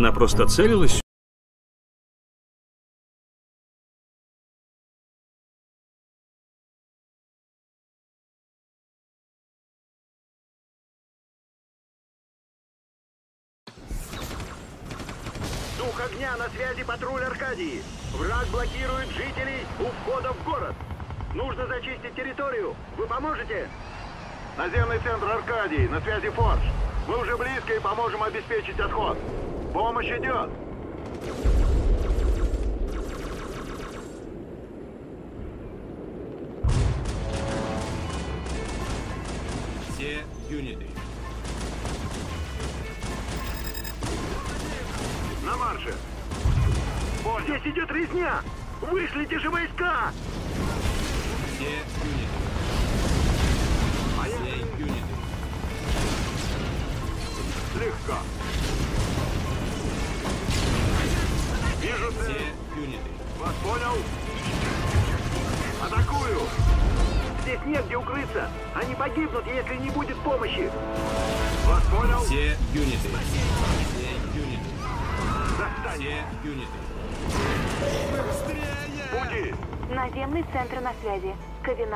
она просто целилась? Дух огня на связи патруль Аркадии. Враг блокирует жителей у входа в город. Нужно зачистить территорию. Вы поможете? Наземный центр Аркадии, на связи Форж. Мы уже близко и поможем обеспечить отход. Помощь идет.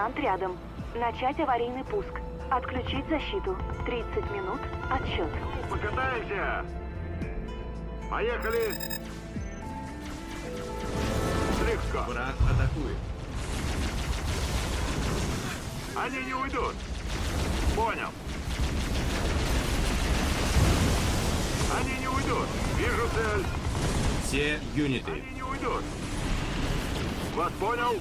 Ковенант рядом. Начать аварийный пуск. Отключить защиту. 30 минут. Отсчет. Покатаемся! Поехали! Слегка. Враг атакует. Они не уйдут. Понял. Они не уйдут. Вижу цель. Все юниты. Они не уйдут. Вас понял?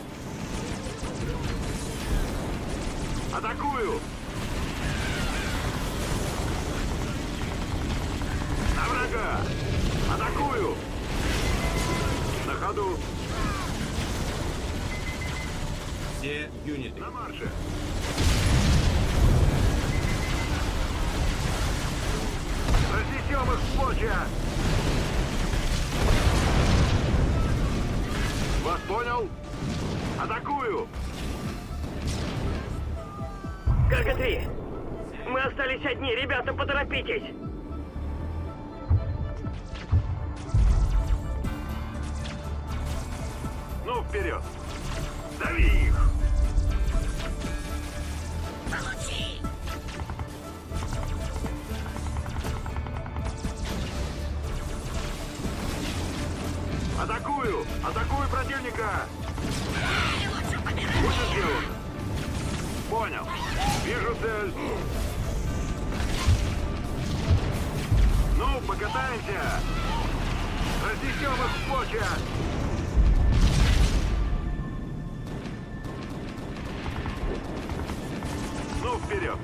Атакую! На врага! Атакую! На ходу! Все юниты. На марше! Разнесем их в клочья! Вас понял? Атакую! Карга-3! Мы остались одни, ребята, поторопитесь! Ну, вперед! Дави их! Атакую! Атакую противника! Сделано. Понял. Вижу цель. Ну, покатаемся. Разнесем их в клочья. Ну, вперед.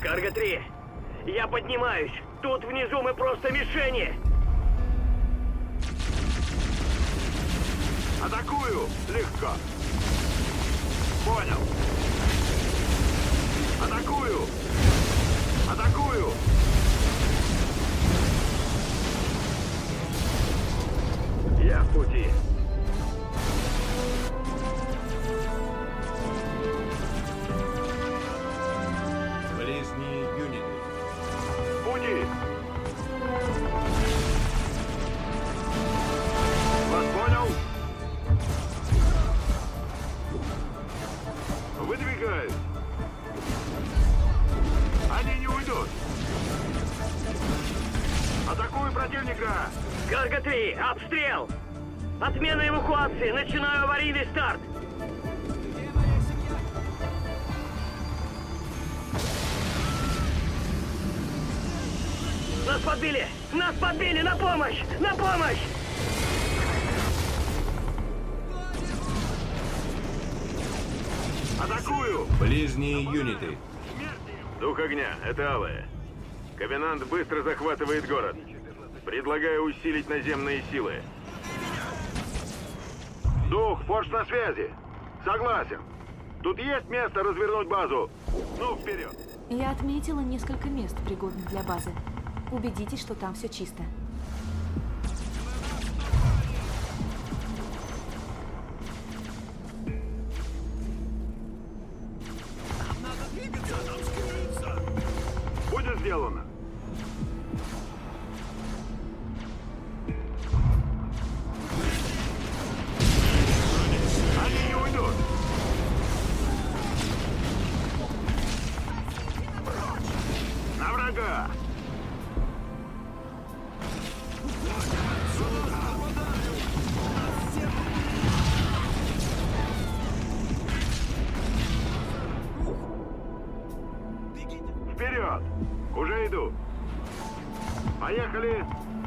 Карга-3! Я поднимаюсь! Тут внизу мы просто мишени! Атакую! Легко. Понял. Атакую! Атакую! Я в пути. Это Алая. Ковенант быстро захватывает город. Предлагаю усилить наземные силы. Дух, форш на связи. Согласен. Тут есть место развернуть базу. Ну, вперед. Я отметила несколько мест, пригодных для базы. Убедитесь, что там все чисто. Сделано. Поехали!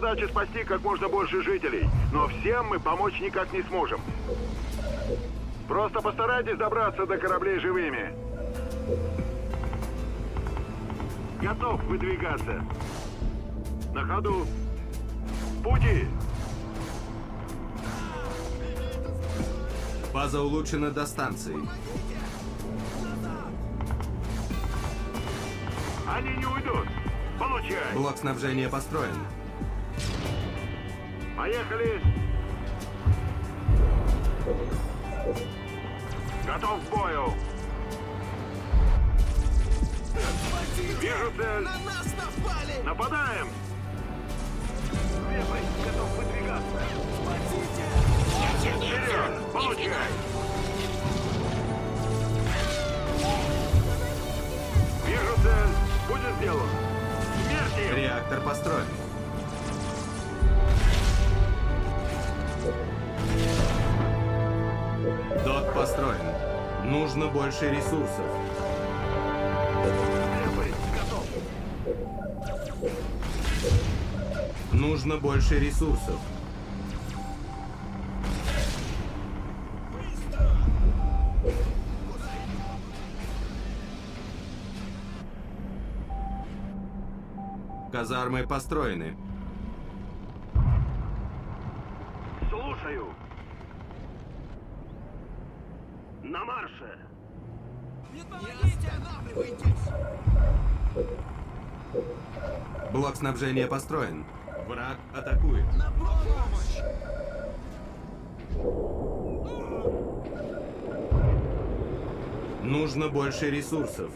Задача спасти как можно больше жителей, но всем мы помочь никак не сможем. Просто постарайтесь добраться до кораблей живыми. Готов выдвигаться. На ходу. Пути. База улучшена до станции. Они не уйдут. Получай. Блок снабжения построен. Поехали. Готов к бою. Вижу цель. На нас напали. Нападаем. Крепость готов выдвигаться. Вперед. Получай. Вижу цель. Будет сделано. Смерти. им. Реактор построен. Построен. Нужно больше ресурсов. Нужно больше ресурсов. Казармы построены. Слушаю. На марше. Блок снабжения построен. Враг атакует. Нужно больше ресурсов.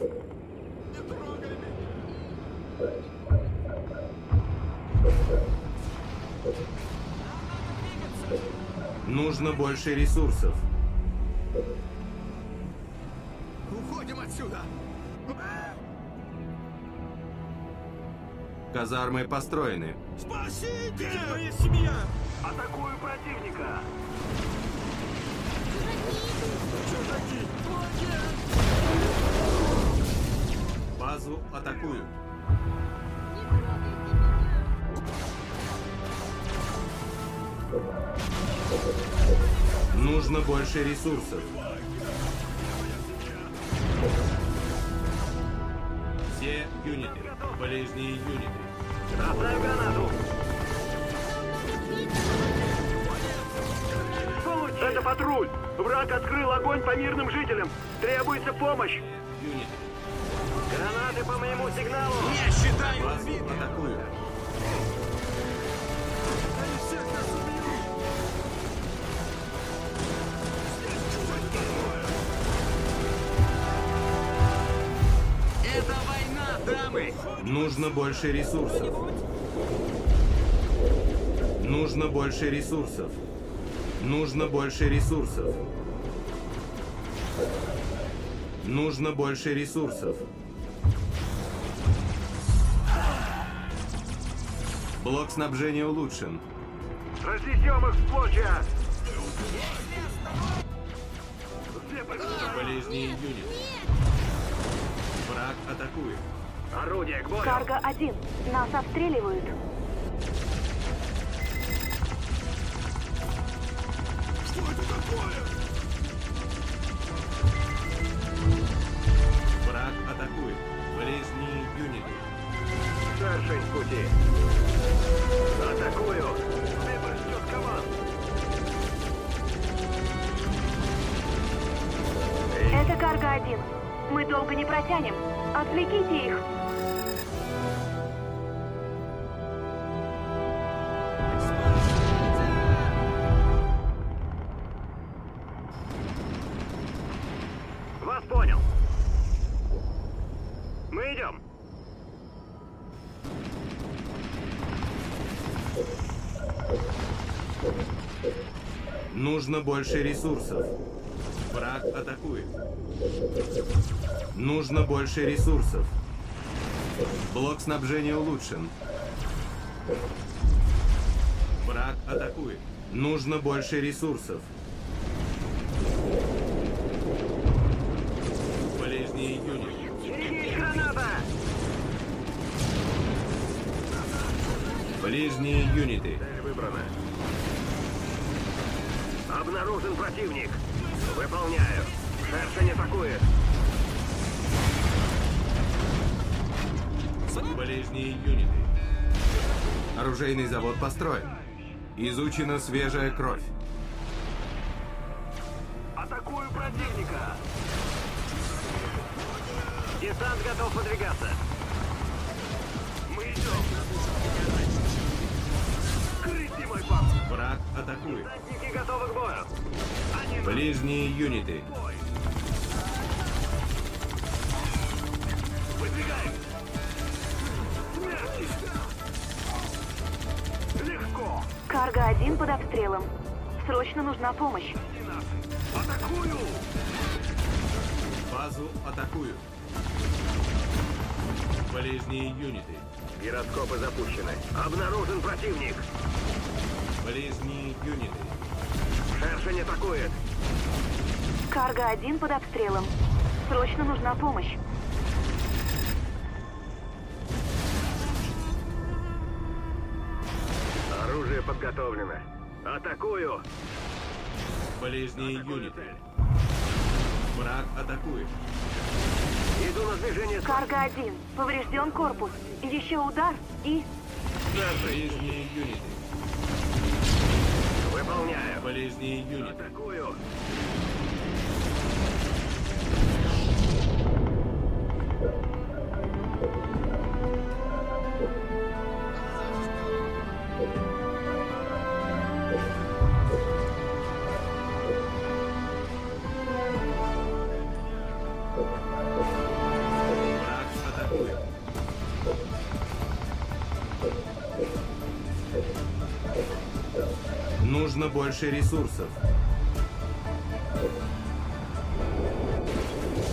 Нужно больше ресурсов. Уходим отсюда! Казармы построены. Спасите! Моя семья! Атакую противника. Базу атакуют. Нужно больше ресурсов. Все юниты. Ближние юниты. Бросаю гранату. Это патруль. Враг открыл огонь по мирным жителям. Требуется помощь. Юниты. Гранаты по моему сигналу. Я считаю Базу атакуют. Дамы! Нужно больше ресурсов. Нужно больше ресурсов. Нужно больше ресурсов. Нужно больше ресурсов. Блок снабжения улучшен. Разнесем их в клочья! Ближние юниты. Враг атакует. Орудие к бою! Карго-1. Нас обстреливают. Что это такое? Враг атакует. Ближние юниты. Шершень в пути! Атакую! Выбор ждет команд! Это Карго-1. Мы долго не протянем. Отвлеките их. Нужно больше ресурсов. Враг атакует. Нужно больше ресурсов. Блок снабжения улучшен. Враг атакует. Нужно больше ресурсов. Ближние юниты. Берегись, граната! Ближние юниты. Цель выбрана. Обнаружен противник. Выполняю. Шершень атакует. Ближние юниты. Оружейный завод построен. Изучена свежая кровь. Атакую противника. Десант готов выдвигаться. Враг атакует. Десантники готовы к бою. Они Ближние юниты. Выдвигаем. Смерти. Легко. Карго-1 под обстрелом. Срочно нужна помощь. Атакую. Базу атакуют. Ближние юниты. Гироскопы запущены. Обнаружен противник. Ближние юниты. Шершень атакует. Карго-1 под обстрелом. Срочно нужна помощь. Оружие подготовлено. Атакую. Ближние юниты. Враг атакует. Иду на сближение с... Карго-1. Поврежден корпус. Еще удар и... Ближние юниты. Выполняю. Ближние юниты. Атакую. Больше ресурсов.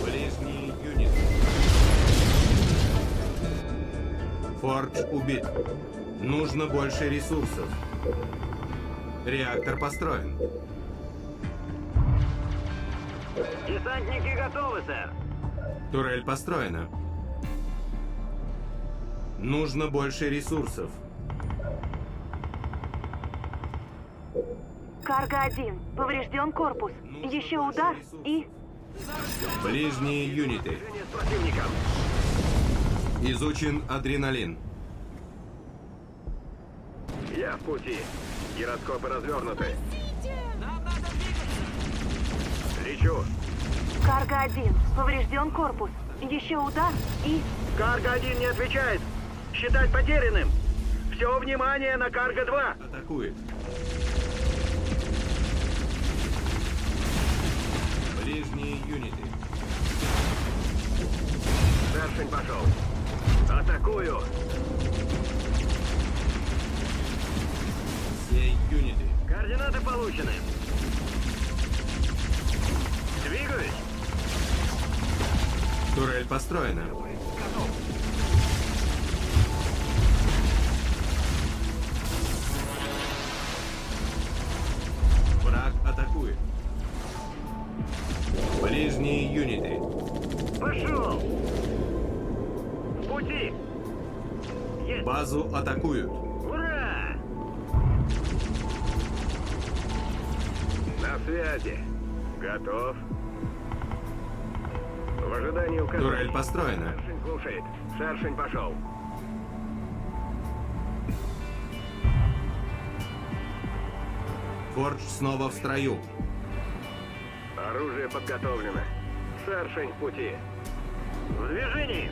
Ближние юниты. Фордж убит. Нужно больше ресурсов. Реактор построен. Десантники готовы, сэр. Турель построена. Нужно больше ресурсов. Карго-1. Поврежден корпус. Еще удар и... Ближние юниты. Изучен адреналин. Я в пути. Гироскопы развернуты. Лечу. Карго-1. Поврежден корпус. Еще удар и... Карго-1 не отвечает. Считать потерянным. Все внимание на Карго-2. Атакует. Юниты. Шершень пошел. Атакую! Все юниты. Координаты получены. Двигаюсь. Турель построена. Враг атакует. Ближние юниты. Пошел! В пути! Есть! Базу атакуют. Ура! На связи. Готов. В ожидании указаний. Турель построена. Шершень слушает. Шершень пошел. Фордж снова в строю. Оружие подготовлено. Шершень в пути. В движении.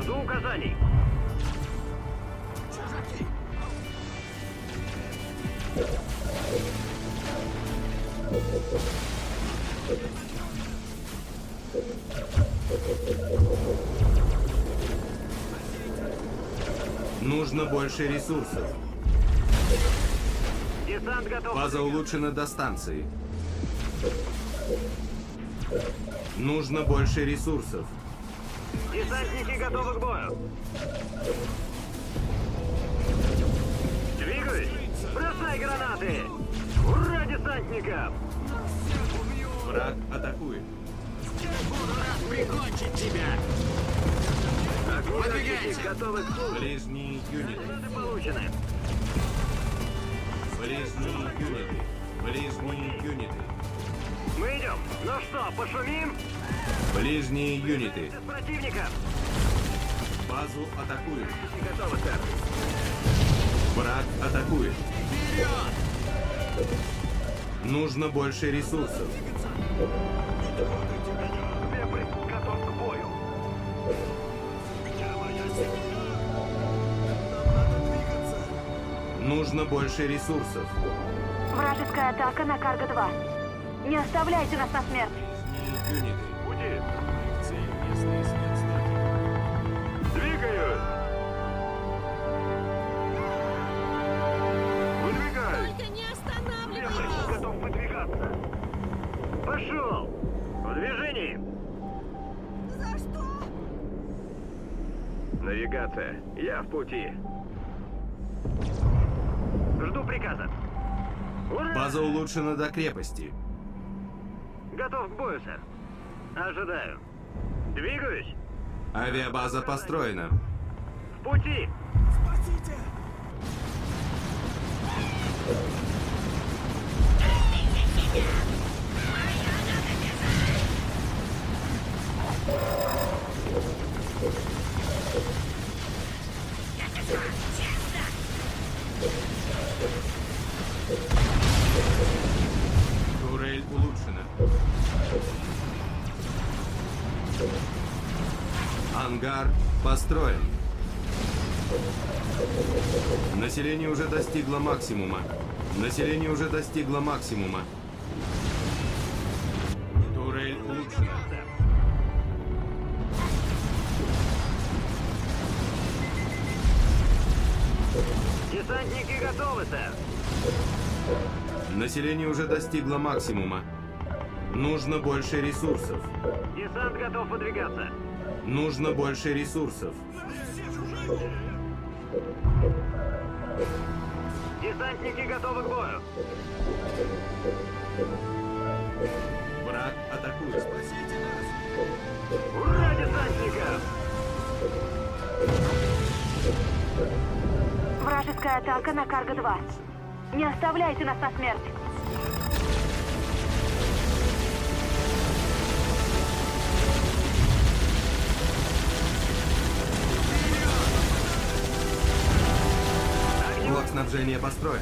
Жду указаний. Нужно больше ресурсов. База улучшена до станции. Нужно больше ресурсов. Десантники готовы к бою. Двигаюсь. Бросай гранаты. Ура, десантникам! Враг атакует. Прикончить тебя! Огнеметчики готовы к службе. Ближние юниты. Гранаты получены. Ближние юниты. Ближние юниты. Мы идем. Ну что, пошумим? Ближние юниты. Базу атакуют. Не готовы, сэр. Враг атакует. Нужно больше ресурсов. Вепрь готов к бою. Нужно больше ресурсов. Вражеская атака на Карго-2. Не оставляйте нас на смерть. Двигаюсь. Выдвигаюсь. Только не останавливай нас! готов выдвигаться. Пошел. В движении. За что? Навигация. Я в пути. Жду приказа. Ура! База улучшена до крепости. Готов к бою, сэр. Ожидаю. Двигаюсь. Авиабаза построена. В пути. Спасите! Турель Население уже достигло максимума. Население уже достигло максимума. Турель улучшена. Десантники готовы, сэр. Население уже достигло максимума. Нужно больше ресурсов. Десант готов выдвигаться. Нужно больше ресурсов. Десантники готовы к бою. Враг атакует. Спасите нас. Ура, десантникам! Вражеская атака на Карго-2. Не оставляйте нас на смерть. Блок снабжения построен.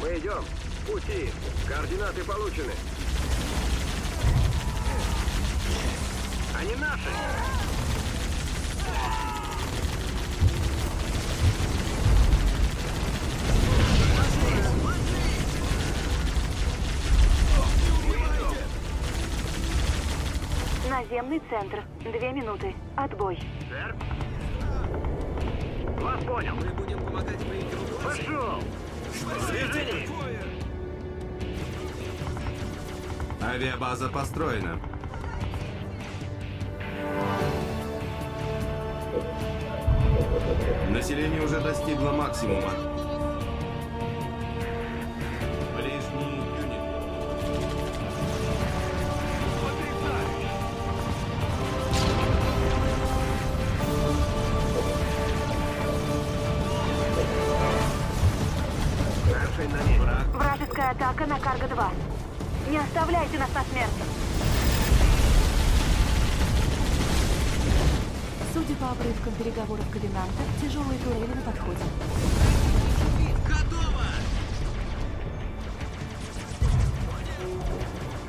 Мы идем. Пути. Координаты получены. Они наши. Наземный центр. Две минуты. Отбой. Сэр? Вас понял. Мы будем помогать принтеру Пошел! Движение! Авиабаза построена. Население уже достигло максимума. По обрывкам переговоров Ковенанта, тяжелые турели на подходе. Готово!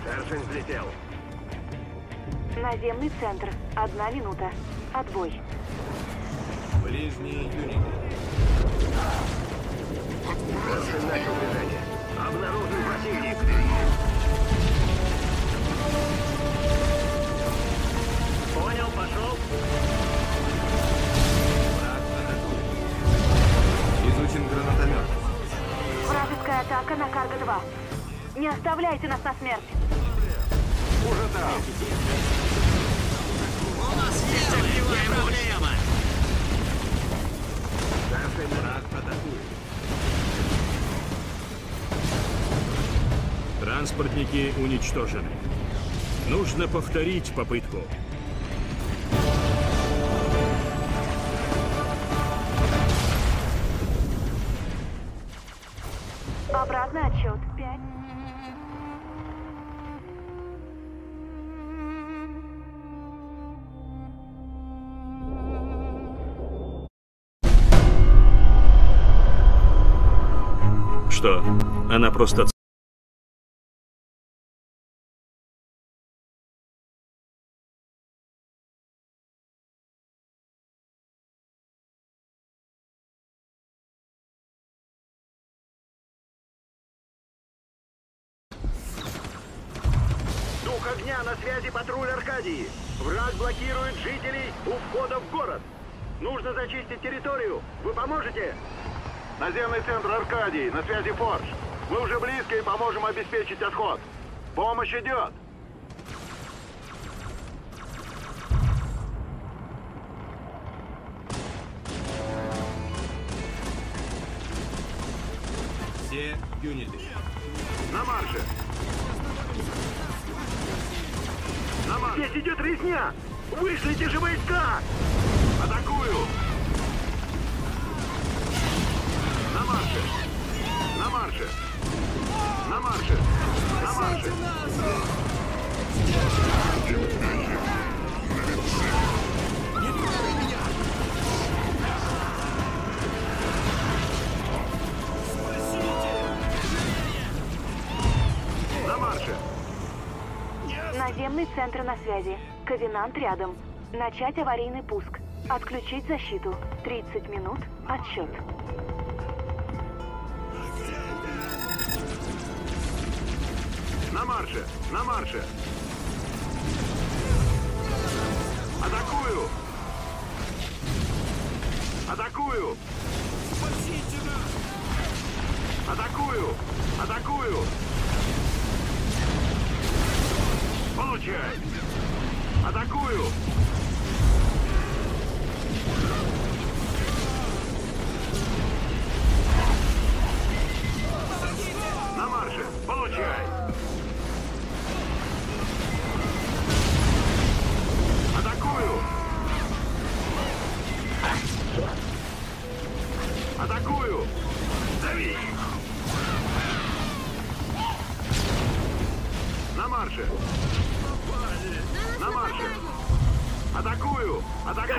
Старший взлетел. Наземный центр. Одна минута. Отбой. Ближний юнит. Старший начал движение. Обнаружен противник. Понял, пошел. Атака на Карго-2. Не оставляйте нас на смерть. Уже там. У нас есть огневая проблема! Враг атакует. Транспортники уничтожены. Нужно повторить попытку. Просто... огня на связи патруль Аркадии. Враг блокирует жителей у входа в город. Нужно зачистить территорию. Вы поможете? Наземный центр Аркадии, на связи Форж. Мы уже близко и поможем обеспечить отход. Помощь идет. Все юниты. На марше. На марше. Здесь идет резня. Вышлите же войска. Атакую. На марше. На марше. На марше. На марше. На марше. Наземный центр на связи. Ковенант рядом. Начать аварийный пуск. Отключить защиту. 30 минут. Отсчет. На марше. На марше. Атакую. Атакую. Атакую. Атакую. Получай. Атакую. На марше. Получай.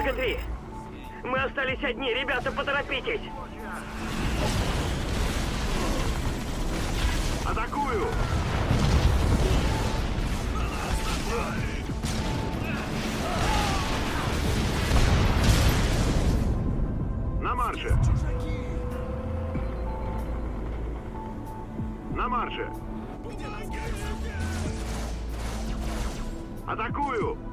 Карго-3. Мы остались одни, ребята, поторопитесь. Атакую. На марше. На марше. Атакую.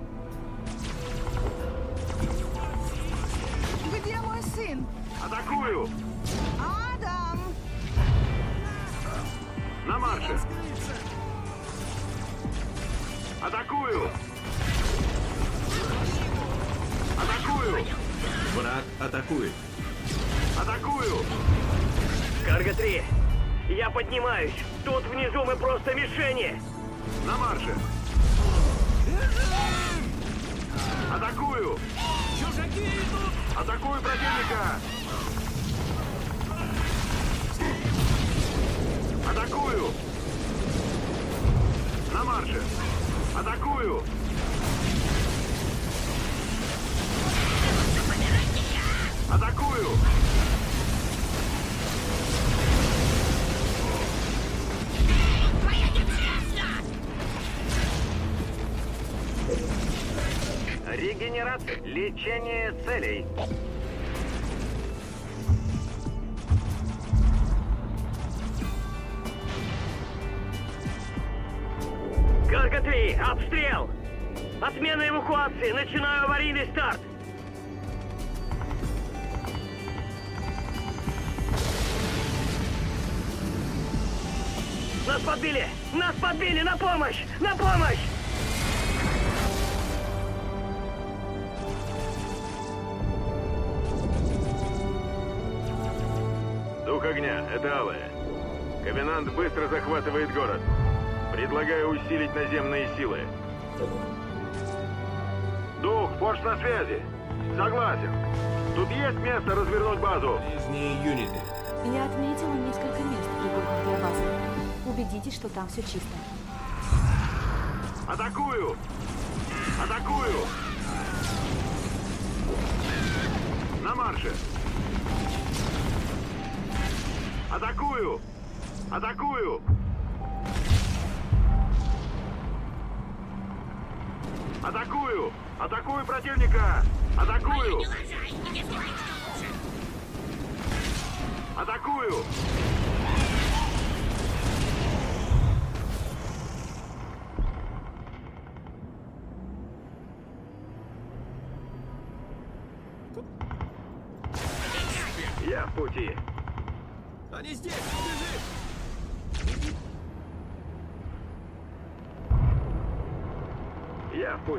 Поднимаюсь. Тут внизу мы просто мишени. На марше! Лечение целей. Карго-3, обстрел! Отмена эвакуации, начинаю аварийный старт. Нас подбили! Нас подбили! На помощь! Ковенант быстро захватывает город. Предлагаю усилить наземные силы. Дух, форс на связи. Согласен. Тут есть место развернуть базу. Ближние юниты. Я отметила несколько мест, пригодных для базы. Убедитесь, что там все чисто. Атакую! Атакую! На марше! Атакую! Атакую! Атакую! Атакую противника! Атакую! Атакую! Я в пути. Они здесь! Бежит!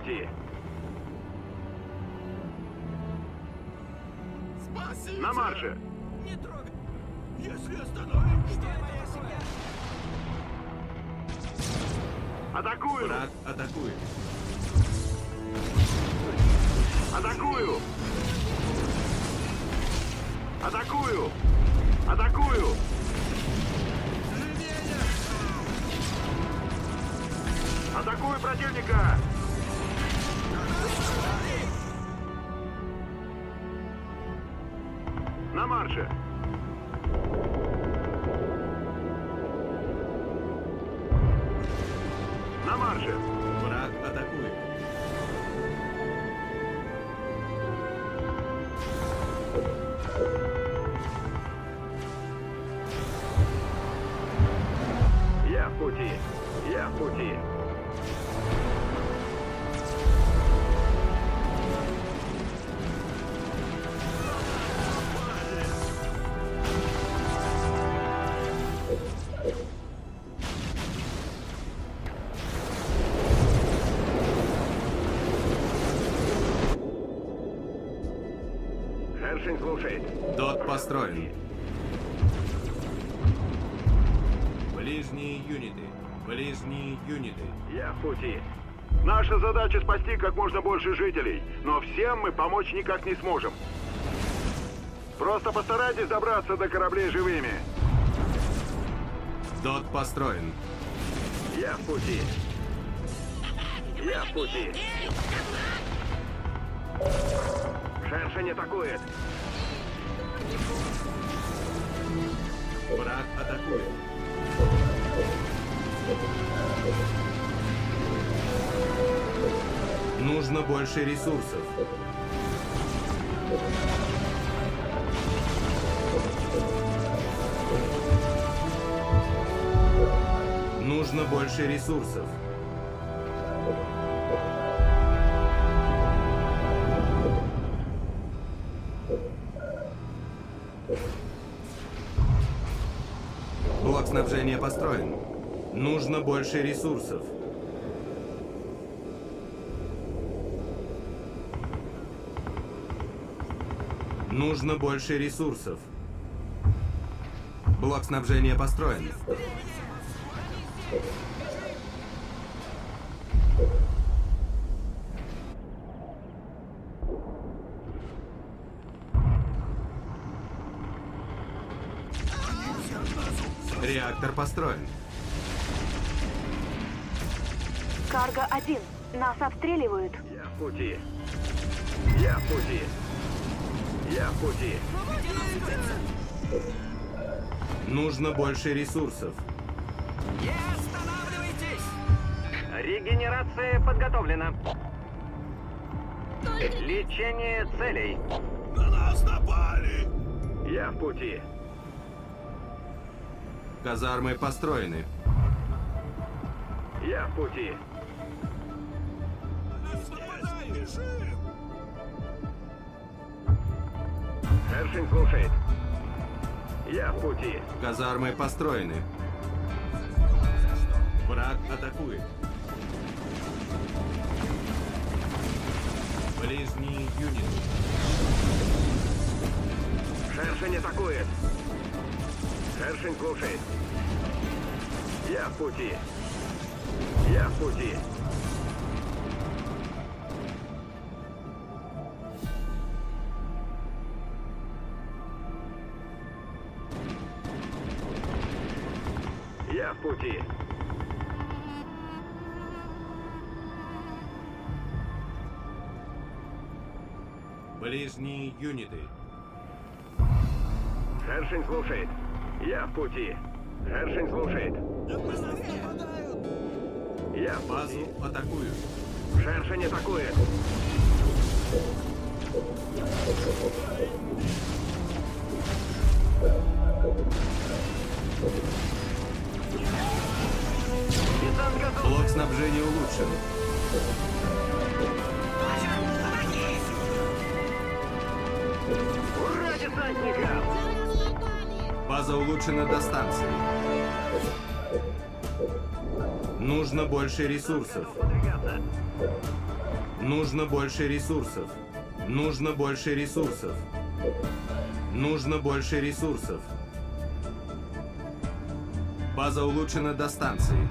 Пути. Спасите! На марше! Не трогай! Если остановим... Где моя семья? Атакую! Враг атакует. Атакую! Атакую! Атакую! Атакую противника! На Дот построен. Ближние юниты. Ближние юниты. Я в пути. Наша задача спасти как можно больше жителей, но всем мы помочь никак не сможем. Просто постарайтесь добраться до кораблей живыми. Дот построен. Я в пути. Я в пути. Шершень атакует. Враг атакует. Нужно больше ресурсов. Нужно больше ресурсов. Снабжения построен. Нужно больше ресурсов. Нужно больше ресурсов. Блок снабжения построен. Реактор построен. Карго-1. Нас обстреливают. Я в пути. Я в пути. Я в пути. Нужно больше ресурсов. Регенерация подготовлена. Лечение целей. На нас напали! Я в пути. Казармы построены. Я в пути. Хершин слушает. Я в пути. Казармы построены. Враг атакует. Ближний юнит. Шершень атакует. Шершень слушает. Я в пути. Я в пути. Я в пути. Ближние юниты. Шершень слушает. Я в пути. Шершень слушает. Нападают! Я в Базу пути. атакуют. Шершень атакует. Блок снабжения улучшен. Ура, десантникам! База улучшена до станции. Нужно больше ресурсов. Нужно больше ресурсов. Нужно больше ресурсов. Нужно больше ресурсов. База улучшена до станции.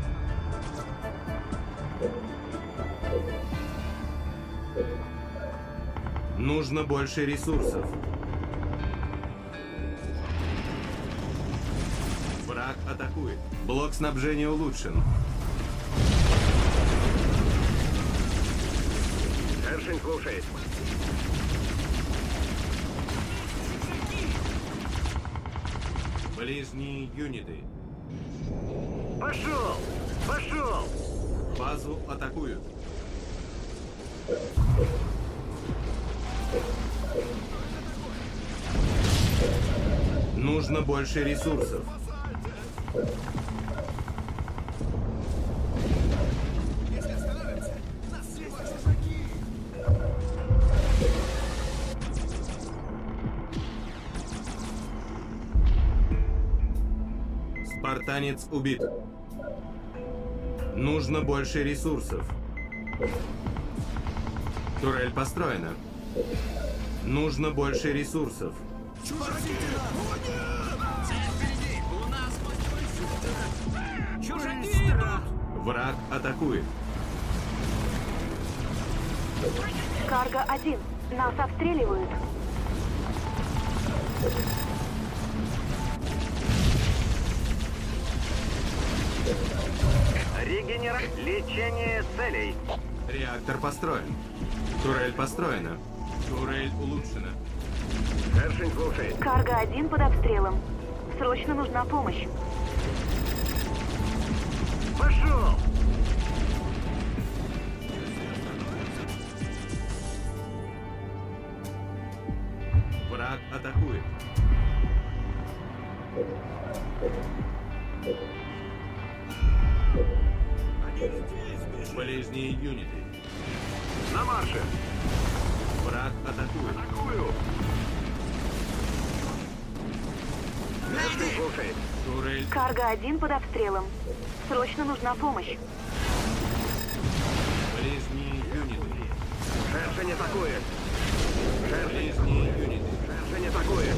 Нужно больше ресурсов. Блок снабжения улучшен. Шершень слушает. Ближние юниты. Пошел! Пошел! Базу атакуют. Нужно больше ресурсов. Спартанец убит. Нужно больше ресурсов. Турель построена. Нужно больше ресурсов. Чужаки! Враг атакует. Карго-1. Нас обстреливают. Регенера... Лечение целей. Реактор построен. Турель построена. Турель улучшена. Шершень слушает. Карго-1 под обстрелом. Срочно нужна помощь. Пошел! Враг атакует. Они здесь! Бежим! Ближние юниты. На марше! Враг атакует. Атакую! Турель. Карго-1 под обстрелом. Срочно нужна помощь. Ближние юниты. Шершень атакует. Шершень, Ближние юниты. шершень атакует.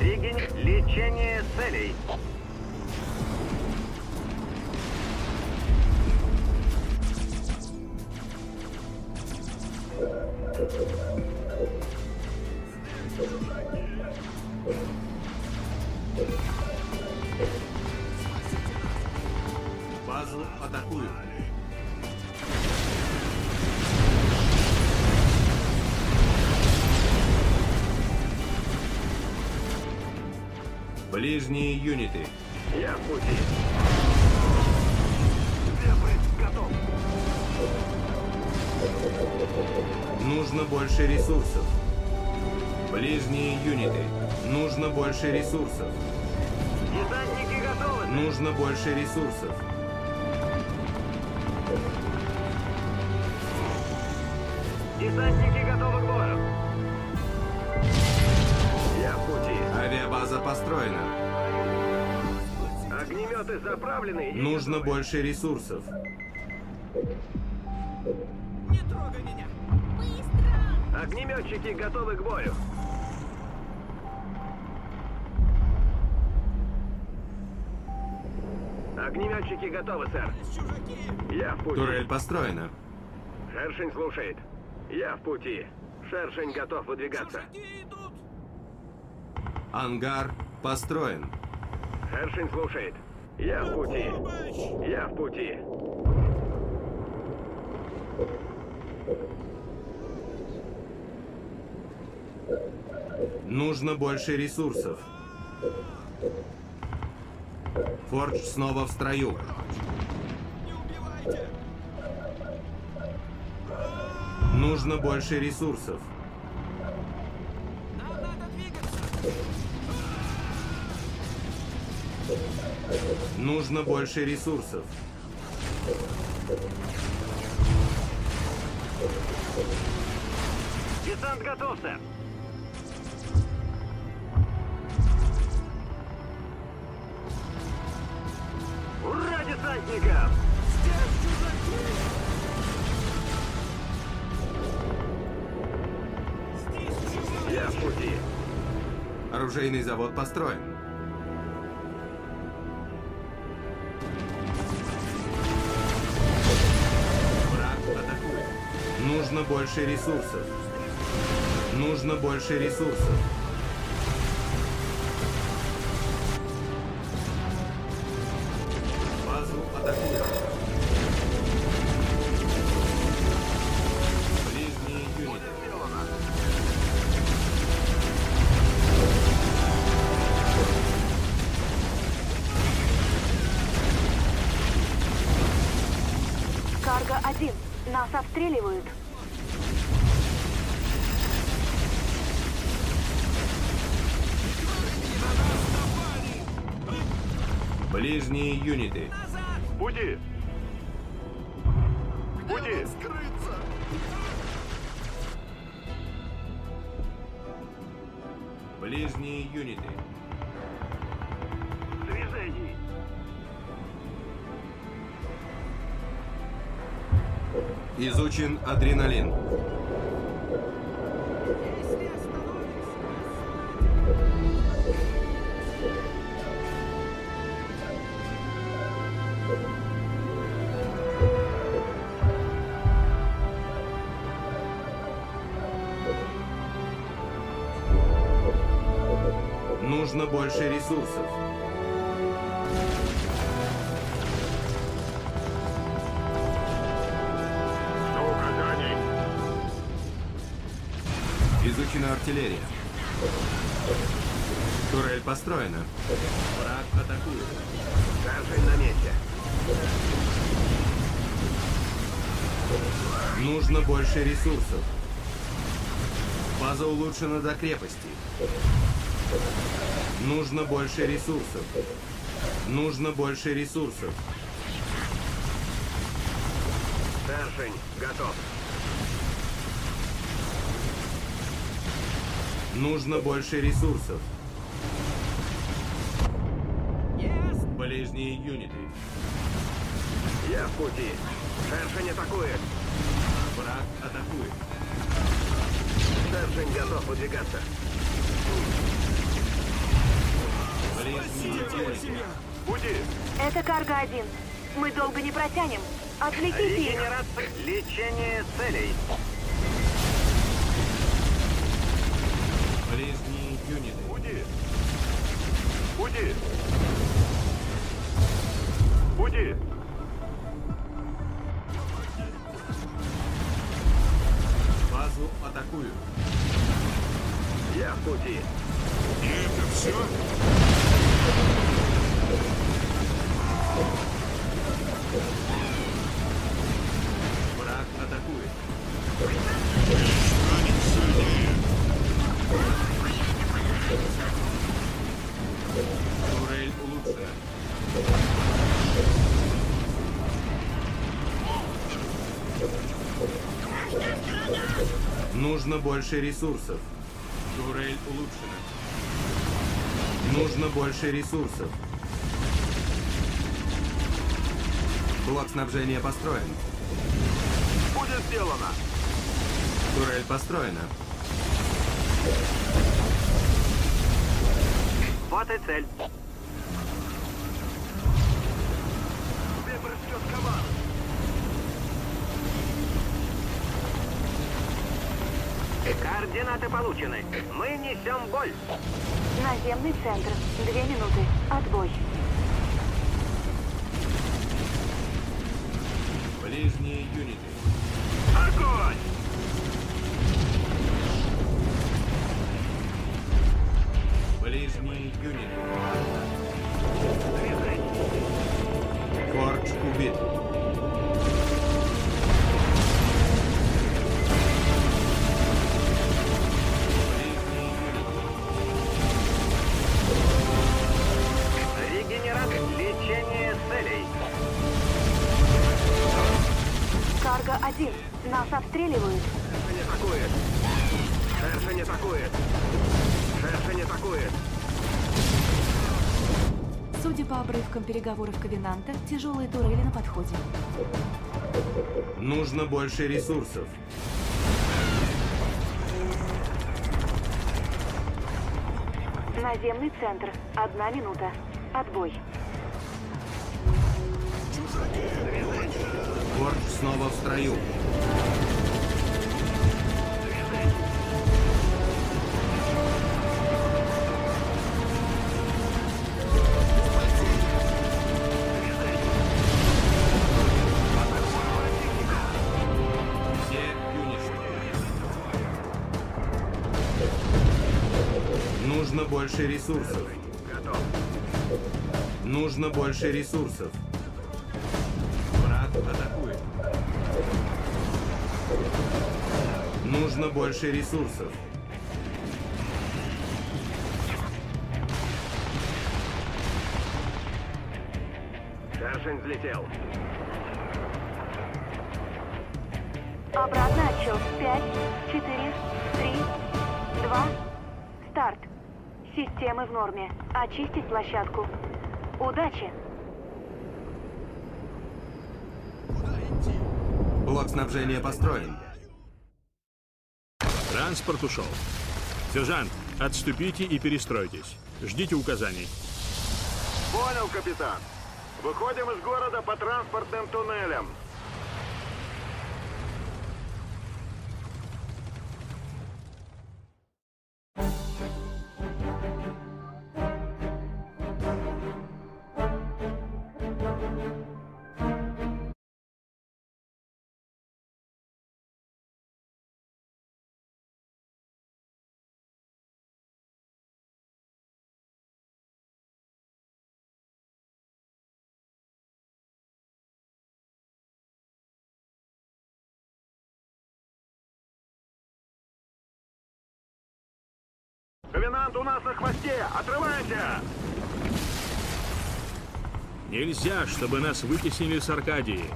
Ригень, лечение целей. Ближние юниты. Я в пути. Зебры готов. Нужно больше ресурсов. Ближние юниты. Нужно больше ресурсов. Десантники готовы. Нужно больше ресурсов. Десантники готовы к бою. Я в пути. Авиабаза построена. Заправлены Нужно больше ресурсов. Не трогай меня! Огнеметчики готовы к бою. Огнеметчики готовы, сэр. Я в пути. Турель построена. Шершень слушает. Я в пути. Шершень готов выдвигаться. Ангар построен. Шершень слушает. Я в пути. Я в пути. Нужно больше ресурсов. Фордж снова в строю. Не убивайте! Нужно больше ресурсов. Нам надо двигаться! Нужно больше ресурсов. Десант готов, сэр. Ура, десантникам! Я в пути. Оружейный завод построен. Нужно больше ресурсов. Нужно больше ресурсов. Ближние юниты. В движении. Изучен адреналин. Ресурсов. Что указаний? Изучена артиллерия. Турель построена. Враг атакует. Шершень на месте. Нужно больше ресурсов. База улучшена до крепости. Нужно больше ресурсов. Нужно больше ресурсов. Стержень готов. Нужно больше ресурсов. Yes. Ближние юниты. Я в пути. Стержень атакует. Враг атакует. Стержень готов выдвигаться. Пути! Это Карга-1. Мы долго не протянем. Отвлеките их. Лечение целей. Нужно больше ресурсов. Турель улучшена. Нужно больше ресурсов. Блок снабжения построен. Будет сделано! Турель построена. Вот и цель. Вепрь ждет команд. Координаты получены. Мы несем боль. Наземный центр. Две минуты. Отбой. Ближние юниты. Обрывкам переговоров Ковенанта, тяжелые турели на подходе. Нужно больше ресурсов. Наземный центр. Одна минута. Отбой. Фордж снова в строю. Больше ресурсов. Готов. Нужно больше ресурсов. Враг атакует. Нужно больше ресурсов. Шершень взлетел. Обратный отчет. Пять, четыре, три, Системы в норме. Очистить площадку. Удачи! Куда идти? Блок снабжения построен. Транспорт ушел. Сержант, отступите и перестройтесь. Ждите указаний. Понял, капитан. Выходим из города по транспортным туннелям. Ковенант у нас на хвосте! Отрываемся! Нельзя, чтобы нас вытеснили с Аркадии.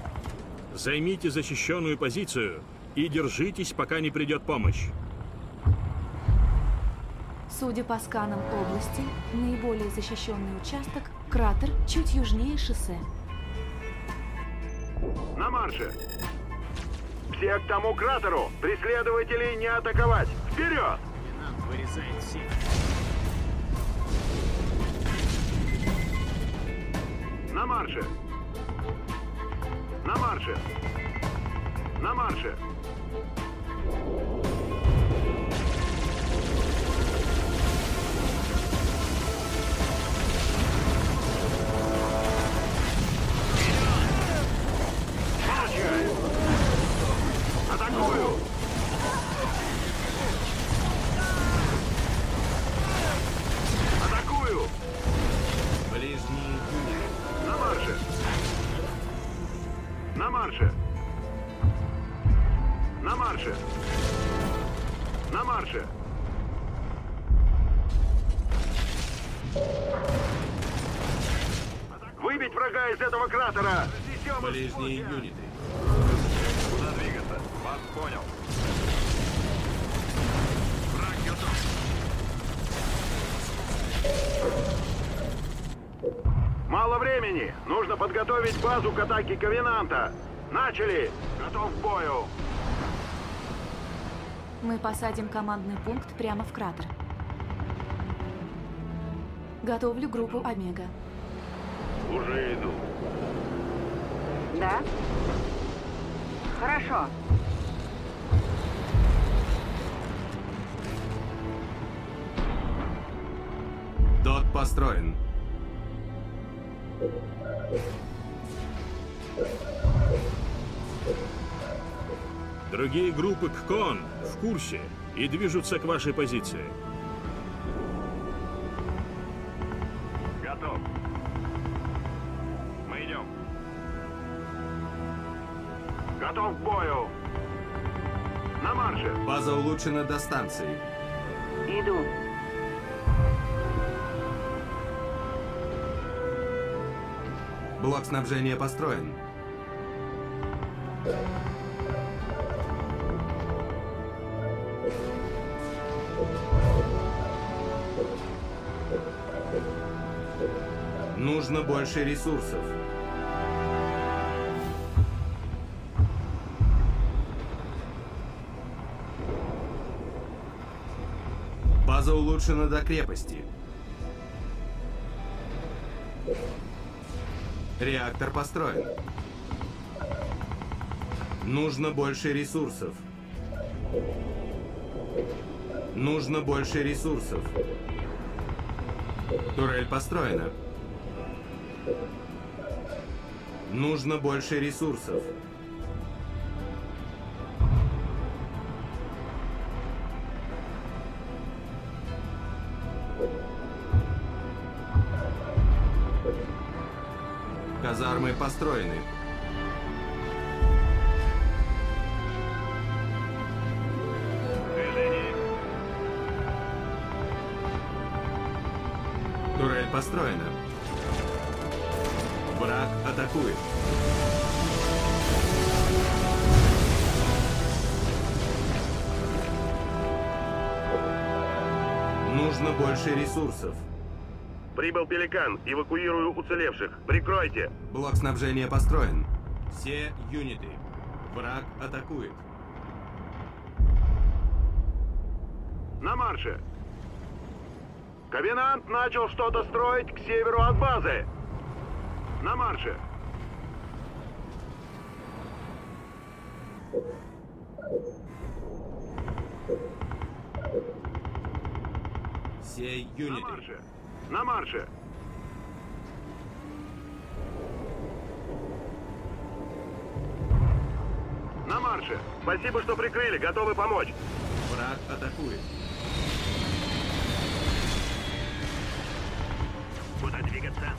Займите защищенную позицию и держитесь, пока не придет помощь. Судя по сканам области, наиболее защищенный участок – кратер чуть южнее шоссе. На марше! Все к тому кратеру! Преследователей не атаковать! Вперед! На марше! На марше! На марше! Молчать! Атакую! Атакую! Клочья! юниты. Куда двигаться? Вас понял. Враг готов. Мало времени. Нужно подготовить базу к атаке Ковенанта. Начали. Готов к бою. Мы посадим командный пункт прямо в кратер. Готовлю группу Омега. Уже иду. Да? Хорошо. Дот построен. Другие группы ККОН в курсе и движутся к вашей позиции. Улучшена до станции. Иду. Блок снабжения построен. Нужно больше ресурсов. Улучшена до крепости. Реактор построен. Нужно больше ресурсов. Нужно больше ресурсов. Турель построена. Нужно больше ресурсов. Движение. Турель построена. Враг атакует. Нужно больше ресурсов. Прибыл Пеликан. Эвакуирую уцелевших. Прикройте. Блок снабжения построен. Все юниты. Враг атакует. На марше. Ковенант начал что-то строить к северу от базы. На марше. Все На юниты. марше. На марше. На марше. Спасибо, что прикрыли. Готовы помочь. Враг атакует. Куда двигаться?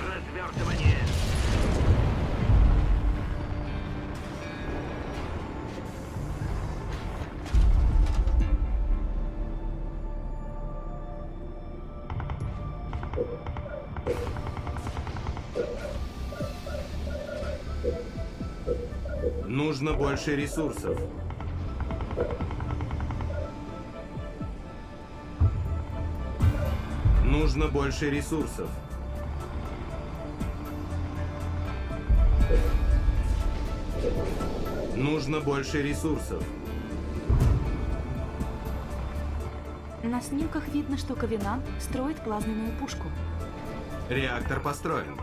Развертывание. нужно больше ресурсов. Нужно больше ресурсов. Нужно больше ресурсов. На снимках видно, что Ковенант строит плазменную пушку. Реактор построен.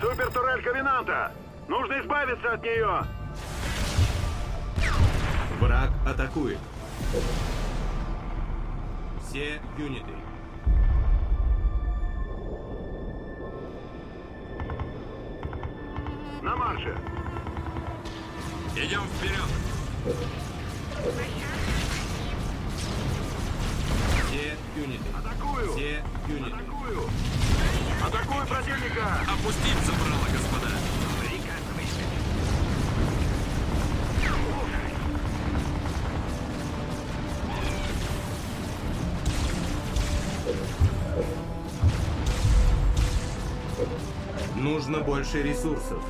Супер турель Ковенанта! Нужно избавиться от нее! Враг атакует. Все юниты. Нужно больше ресурсов.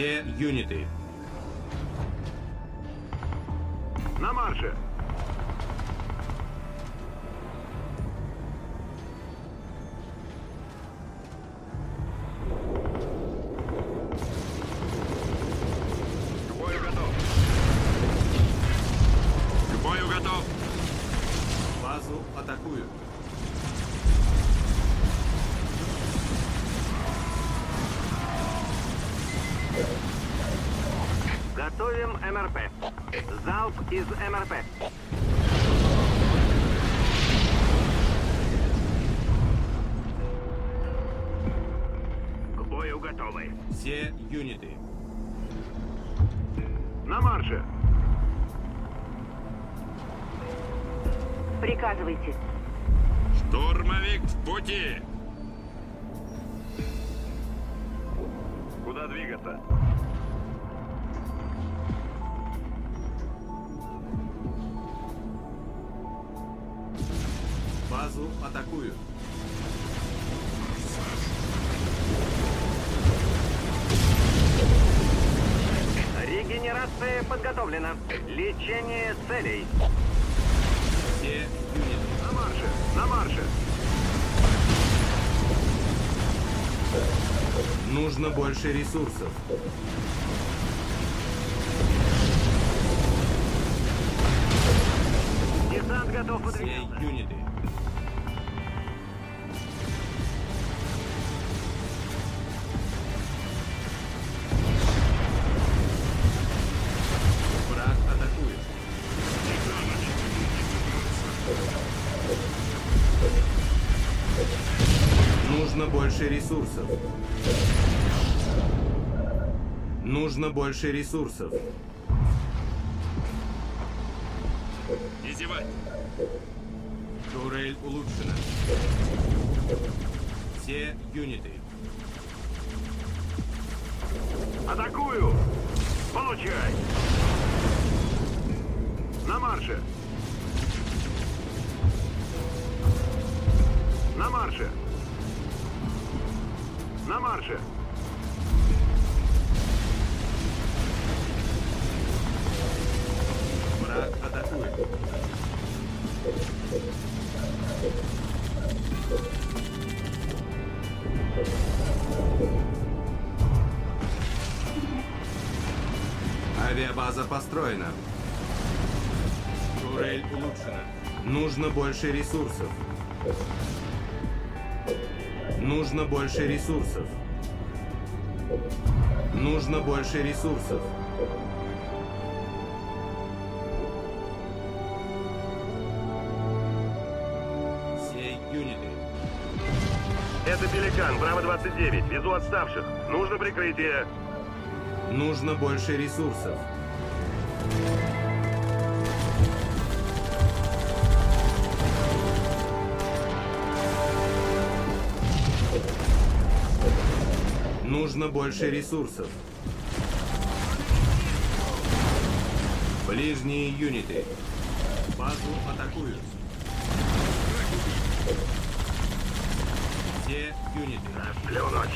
Все юниты. Из МРП. К бою готовы. Все юниты. На марше! Приказывайте. Штурмовик в пути! Куда двигаться? Базу атакуют. Регенерация подготовлена. Лечение целей. Все юниты. На марше! На марше! Нужно больше ресурсов. Десант готов Все выдвигаться. юниты. Нужно больше ресурсов. Не зевать! Турель улучшена. Все юниты. Построена. Турель улучшена. Нужно больше ресурсов. Нужно больше ресурсов. Нужно больше ресурсов. Все юниты. Это Пеликан, Браво-29. Везу отставших. Нужно прикрытие. Нужно больше ресурсов. Нужно больше ресурсов. Ближние юниты. Базу атакуют. Все юниты. Плюнуть.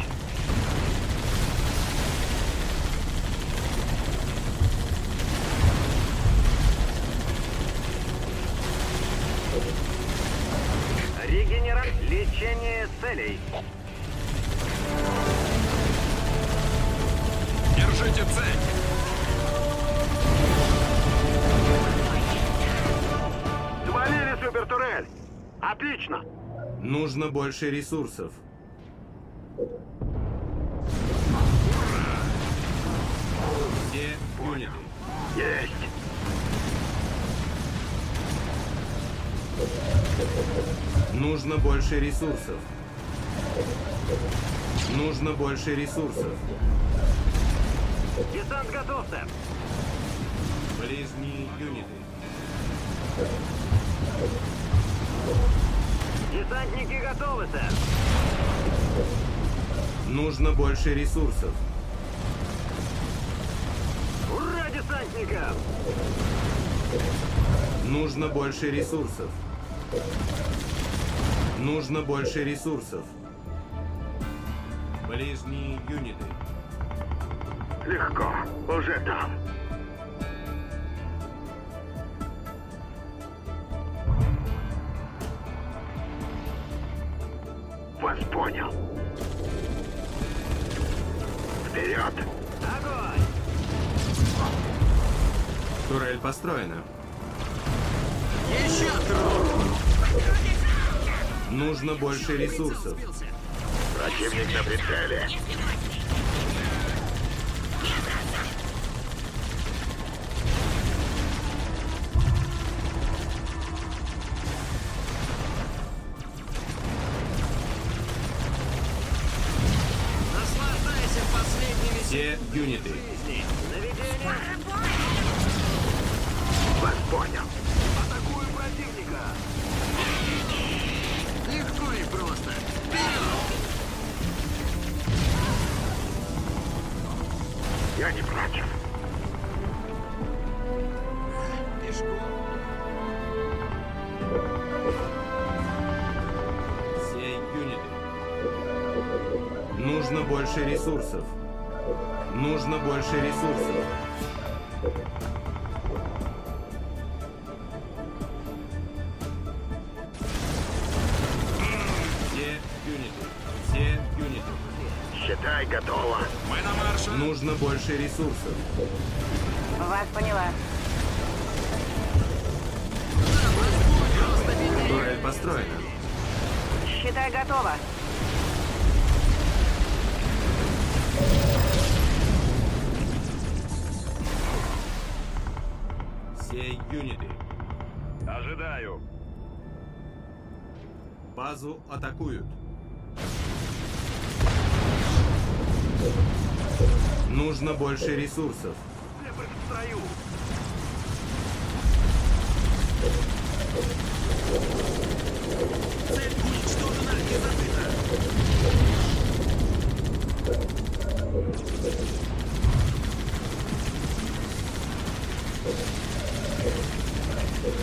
Регенера... Лечение целей. Нужно больше ресурсов. Все юниты. Есть! Нужно больше ресурсов. Нужно больше ресурсов. Десант готов, сэр. Ближние юниты. Десантники готовы, сэр. Нужно больше ресурсов. Ура, десантникам! Нужно больше ресурсов. Нужно больше ресурсов. Ближние юниты. Легко. Уже там. Турель построена. Еще! Нужно больше ресурсов. Противник на прицеле. Нужно больше ресурсов. Вас поняла. Турель построена. Считай, готово. Все юниты. Ожидаю. Базу атакуют. Нужно больше ресурсов.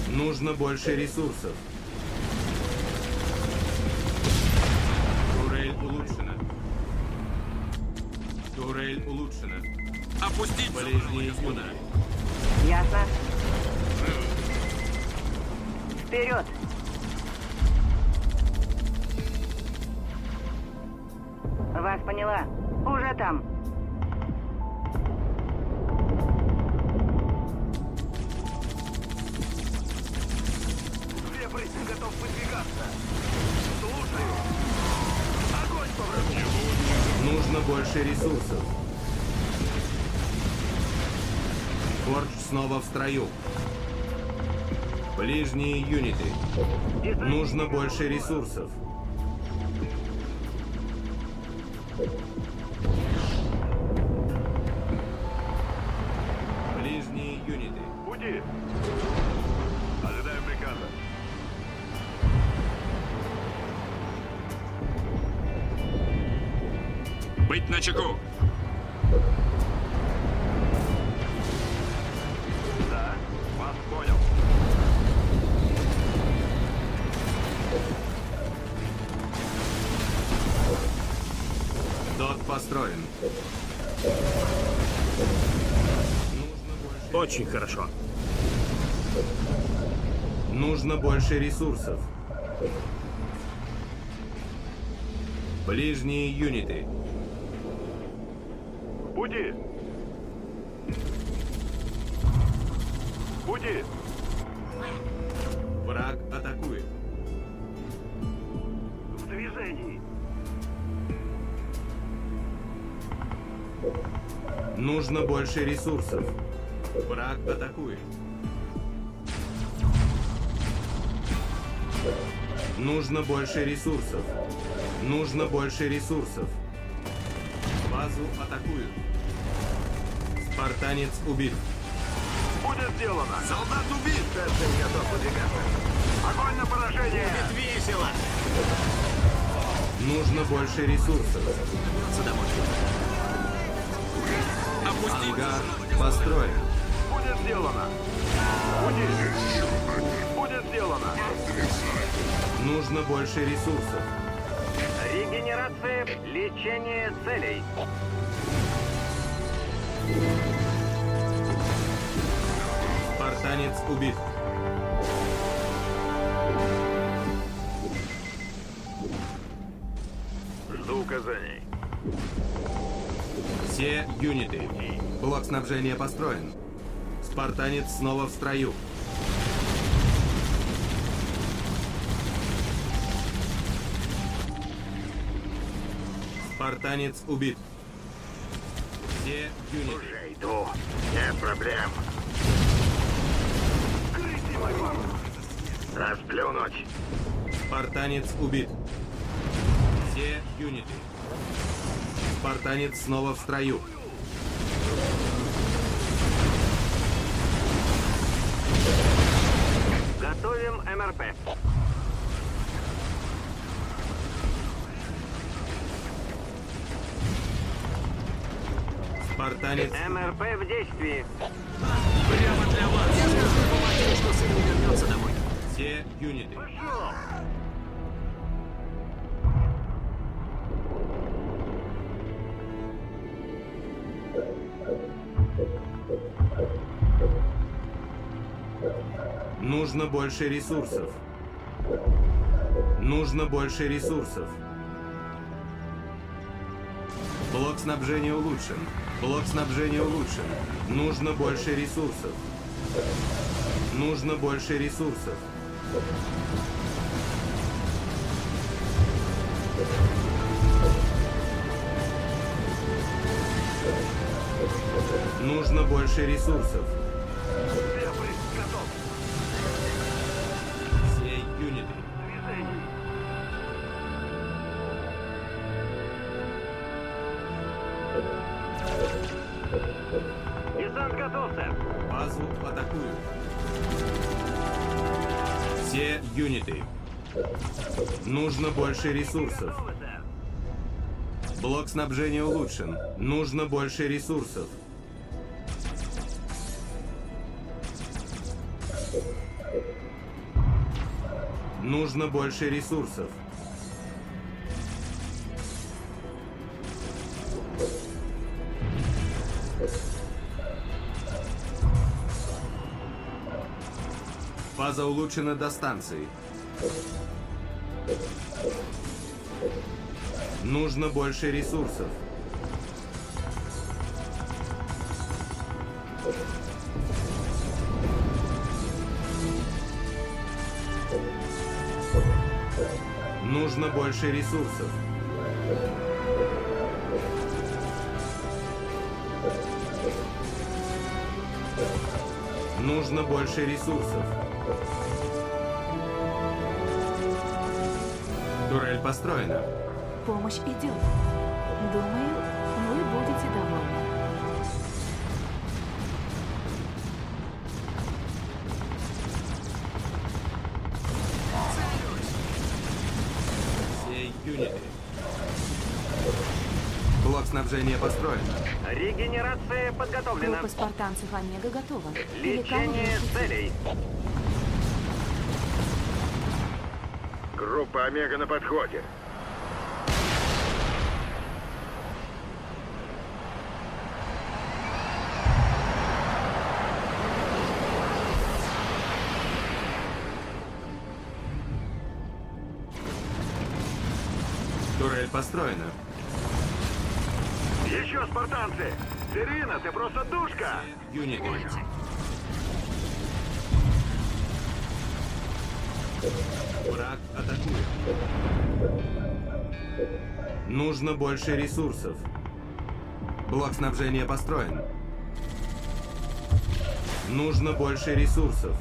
Нужно больше ресурсов. Турель улучшена. Опустить Ближние господа! Ясно. Вперед! Вас поняла. Уже там. Леприк готов выдвигаться. Слушаю. Нужно больше ресурсов. Фордж снова в строю. Ближние юниты. Нужно больше ресурсов. Очень хорошо. Нужно больше ресурсов. Ближние юниты. В пути. Враг атакует. В движении. Нужно больше ресурсов. Враг атакует. Нужно больше ресурсов. Нужно больше ресурсов. Базу атакуют. Спартанец убит. Будет сделано. Солдат убит! Тесting готов выдвигаться. Огонь на поражение. Весело! Нужно больше ресурсов. Вернется домой. Опустить! Ангар построен. Будет сделано. Пути. Будет сделано. Нужно больше ресурсов. Регенерация, лечение целей. Спартанец убит. Жду указаний. Все юниты. Блок снабжения построен. Спартанец снова в строю. Спартанец убит. Все юниты. Уже иду. Нет проблем. Расплюнуть. Спартанец убит. Все юниты. Спартанец снова в строю. МРП. Спартанец МРП в действии. Прямо для вас! Я говорил, что сын не вернется домой. все юниты. Нужно больше ресурсов. Нужно больше ресурсов. Блок снабжения улучшен. Блок снабжения улучшен. Нужно больше ресурсов. Нужно больше ресурсов. Нужно больше ресурсов. Юниты. Нужно больше ресурсов. Блок снабжения улучшен. Нужно больше ресурсов. Нужно больше ресурсов. Фаза улучшена до станции. Нужно больше ресурсов. Нужно больше ресурсов. Нужно больше ресурсов. так построено. Помощь идет. Думаю, вы будете довольны. Все юниты. Блок снабжения построен. Регенерация подготовлена. Группа спартанцев Омега готова. Лечение целей. Группа Омега на подходе. Турель построена. Еще спартанцы! Сирина, ты просто душка! Юниты. Нужно больше ресурсов. Блок снабжения построен. Нужно больше ресурсов.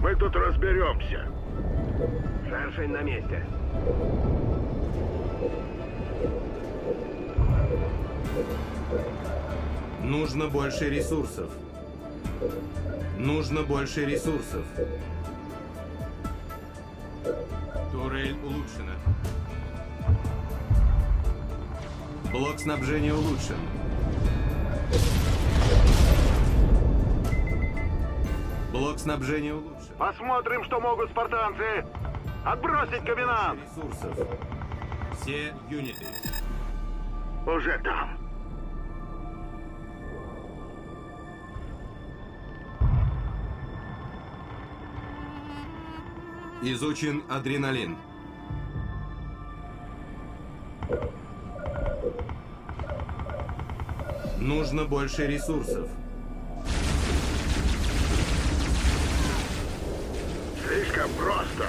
Мы тут разберемся. Шершень на месте. Нужно больше ресурсов. Нужно больше ресурсов. Турель улучшена. Блок снабжения улучшен. Блок снабжения улучшен. Посмотрим, что могут спартанцы. Отбросить ковенант! Ресурсов. Все юниты. Уже там. Изучен адреналин. Нужно больше ресурсов. Слишком просто.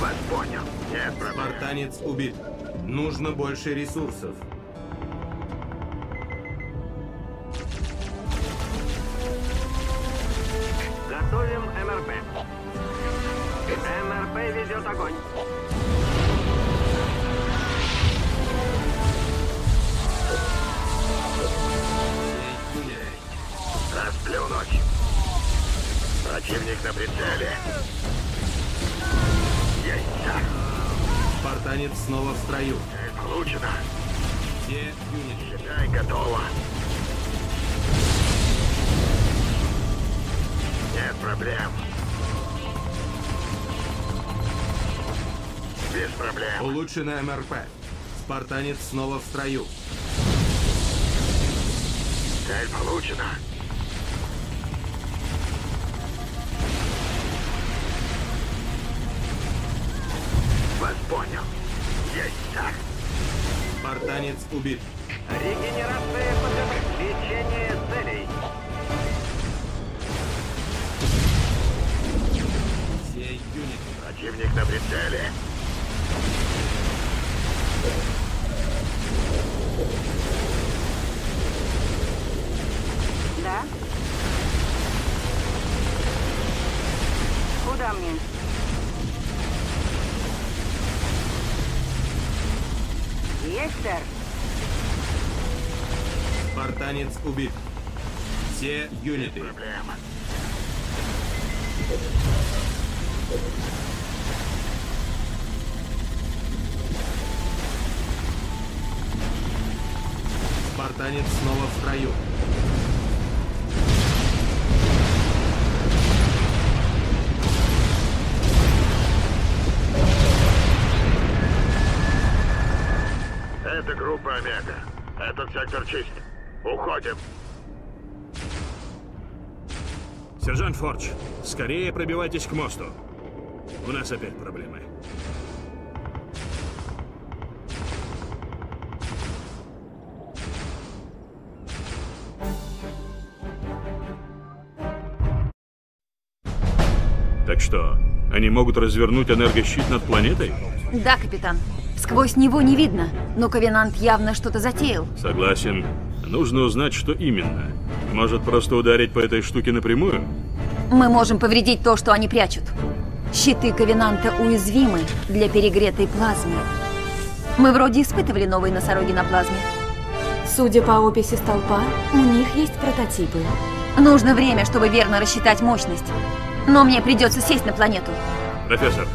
Вас понял. Нет проблем. Спартанец убит. Нужно больше ресурсов. Ведет огонь. Расплюнуть. Противник на прицеле. Есть так. Спартанец снова в строю. Цель получена. Все юниты. Считай, готово. Нет проблем. Без проблем. Улучшенная МРП. Спартанец снова в строю. Цель получена. Вас понял. Есть так. Спартанец убит. Регенерация подготовлена. Лечение целей. Все юниты. Противник на прицеле. Сэр. Спартанец убит. Все юниты. Проблема. Спартанец снова в строю. Сектор чист. Уходим. Сержант Фордж, скорее пробивайтесь к мосту. У нас опять проблемы. Так что, они могут развернуть энергощит над планетой? Да, капитан. Сквозь него не видно, но Ковенант явно что-то затеял. Согласен. Нужно узнать, что именно. Может, просто ударить по этой штуке напрямую? Мы можем повредить то, что они прячут. Щиты Ковенанта уязвимы для перегретой плазмы. Мы вроде испытывали новые носороги на плазме. Судя по описи столпа, у них есть прототипы. Нужно время, чтобы верно рассчитать мощность. Но мне придется сесть на планету. Профессор,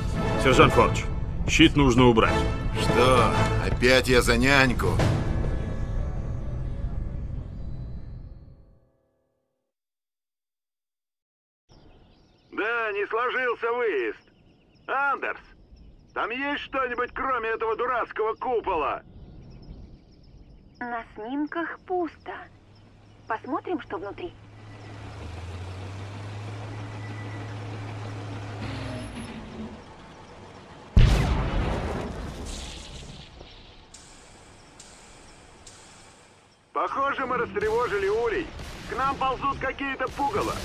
сержант Фордж, щит нужно убрать. Что, опять я за няньку? Да, не сложился выезд. Андерс, там есть что-нибудь кроме этого дурацкого купола? На снимках пусто. Посмотрим, что внутри. Похоже, мы растревожили улей. К нам ползут какие-то пугало.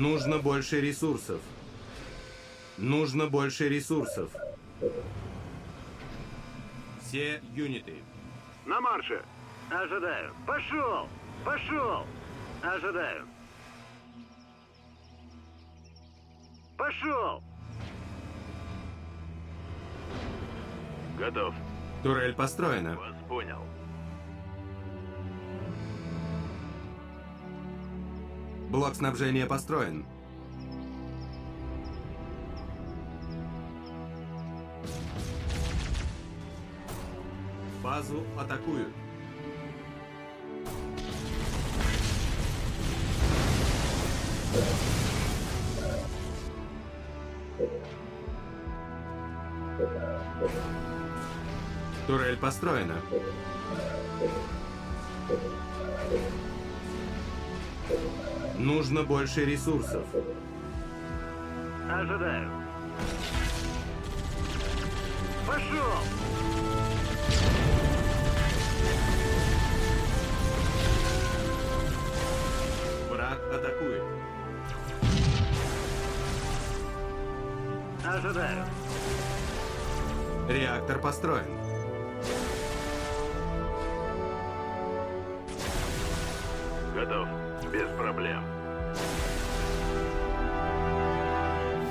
Нужно больше ресурсов. Нужно больше ресурсов. Все юниты. На марше. Ожидаю. Пошел! Пошел! Ожидаю. Пошел! Готов. Турель построена. Вас понял. Блок снабжения построен. Базу атакуют. Турель построена. Нужно больше ресурсов. Ожидаю. Пошел! Враг атакует. Ожидаю. Реактор построен. Готов. Проблем.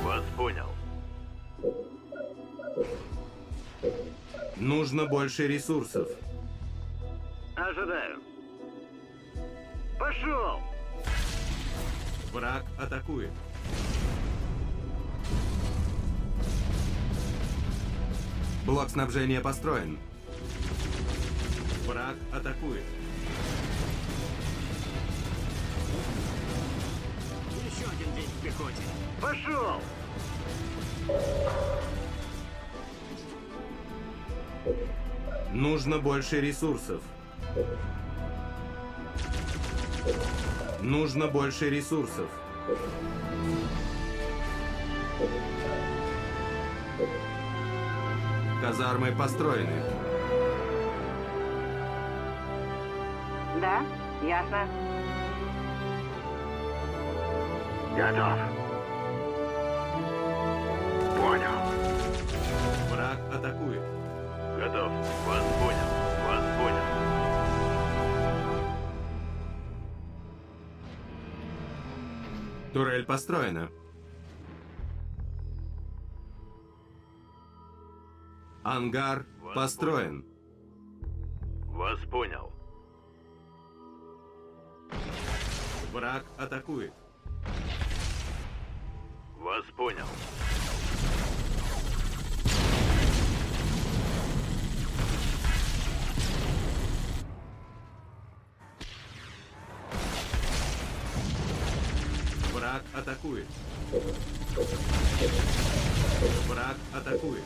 Вас понял. Нужно больше ресурсов. Ожидаю. Пошел! Враг атакует. Блок снабжения построен. Враг атакует. Пехоте. Пошел! Нужно больше ресурсов. Нужно больше ресурсов. Казармы построены. Да, ясно. Готов. Понял. Враг атакует. Готов. Вас понял. Вас понял. Турель построена. Ангар построен. Вас понял. Враг атакует. Вас понял. Враг атакует. Враг атакует.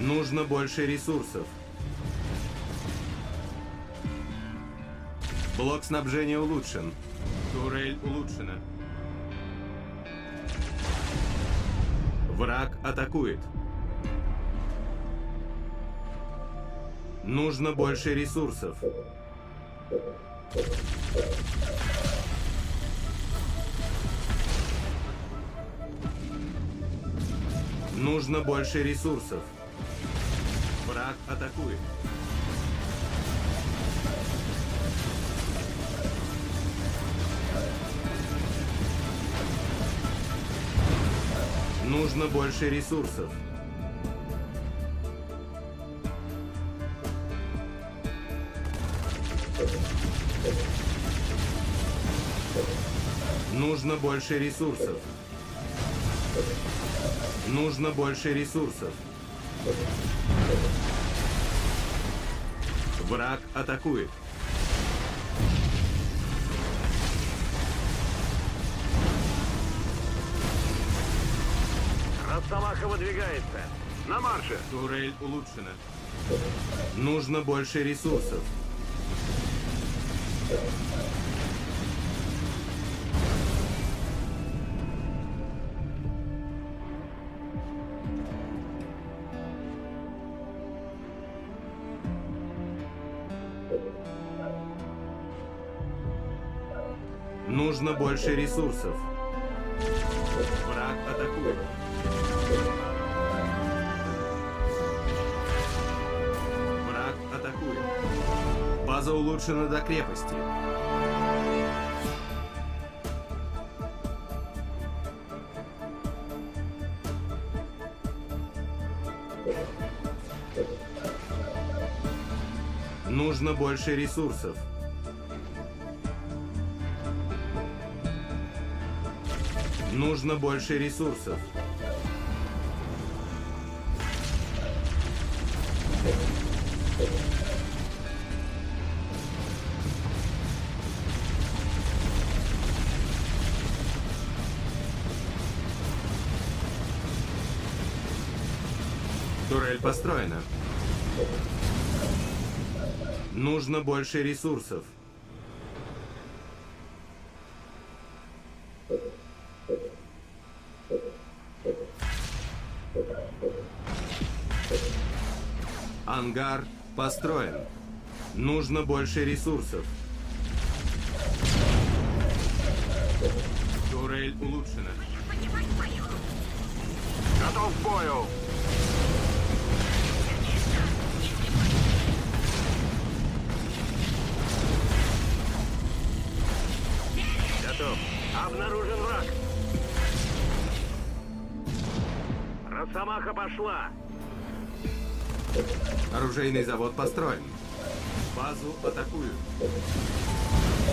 Нужно больше ресурсов. Блок снабжения улучшен. Турель улучшена. Враг атакует. Нужно больше ресурсов. Нужно больше ресурсов. Враг атакует. Нужно больше ресурсов. Нужно больше ресурсов. Нужно больше ресурсов. Враг атакует. Росомаха выдвигается. На марше! Турель улучшена. Нужно больше ресурсов. Нужно больше ресурсов. Враг атакует. Улучшена до крепости. Нужно больше ресурсов. Нужно больше ресурсов. Турель построена. Нужно больше ресурсов. Ангар построен. Нужно больше ресурсов. Турель улучшена. Готов к бою! Готов. Обнаружен враг. Росомаха пошла. Оружейный завод построен. Базу атакуют.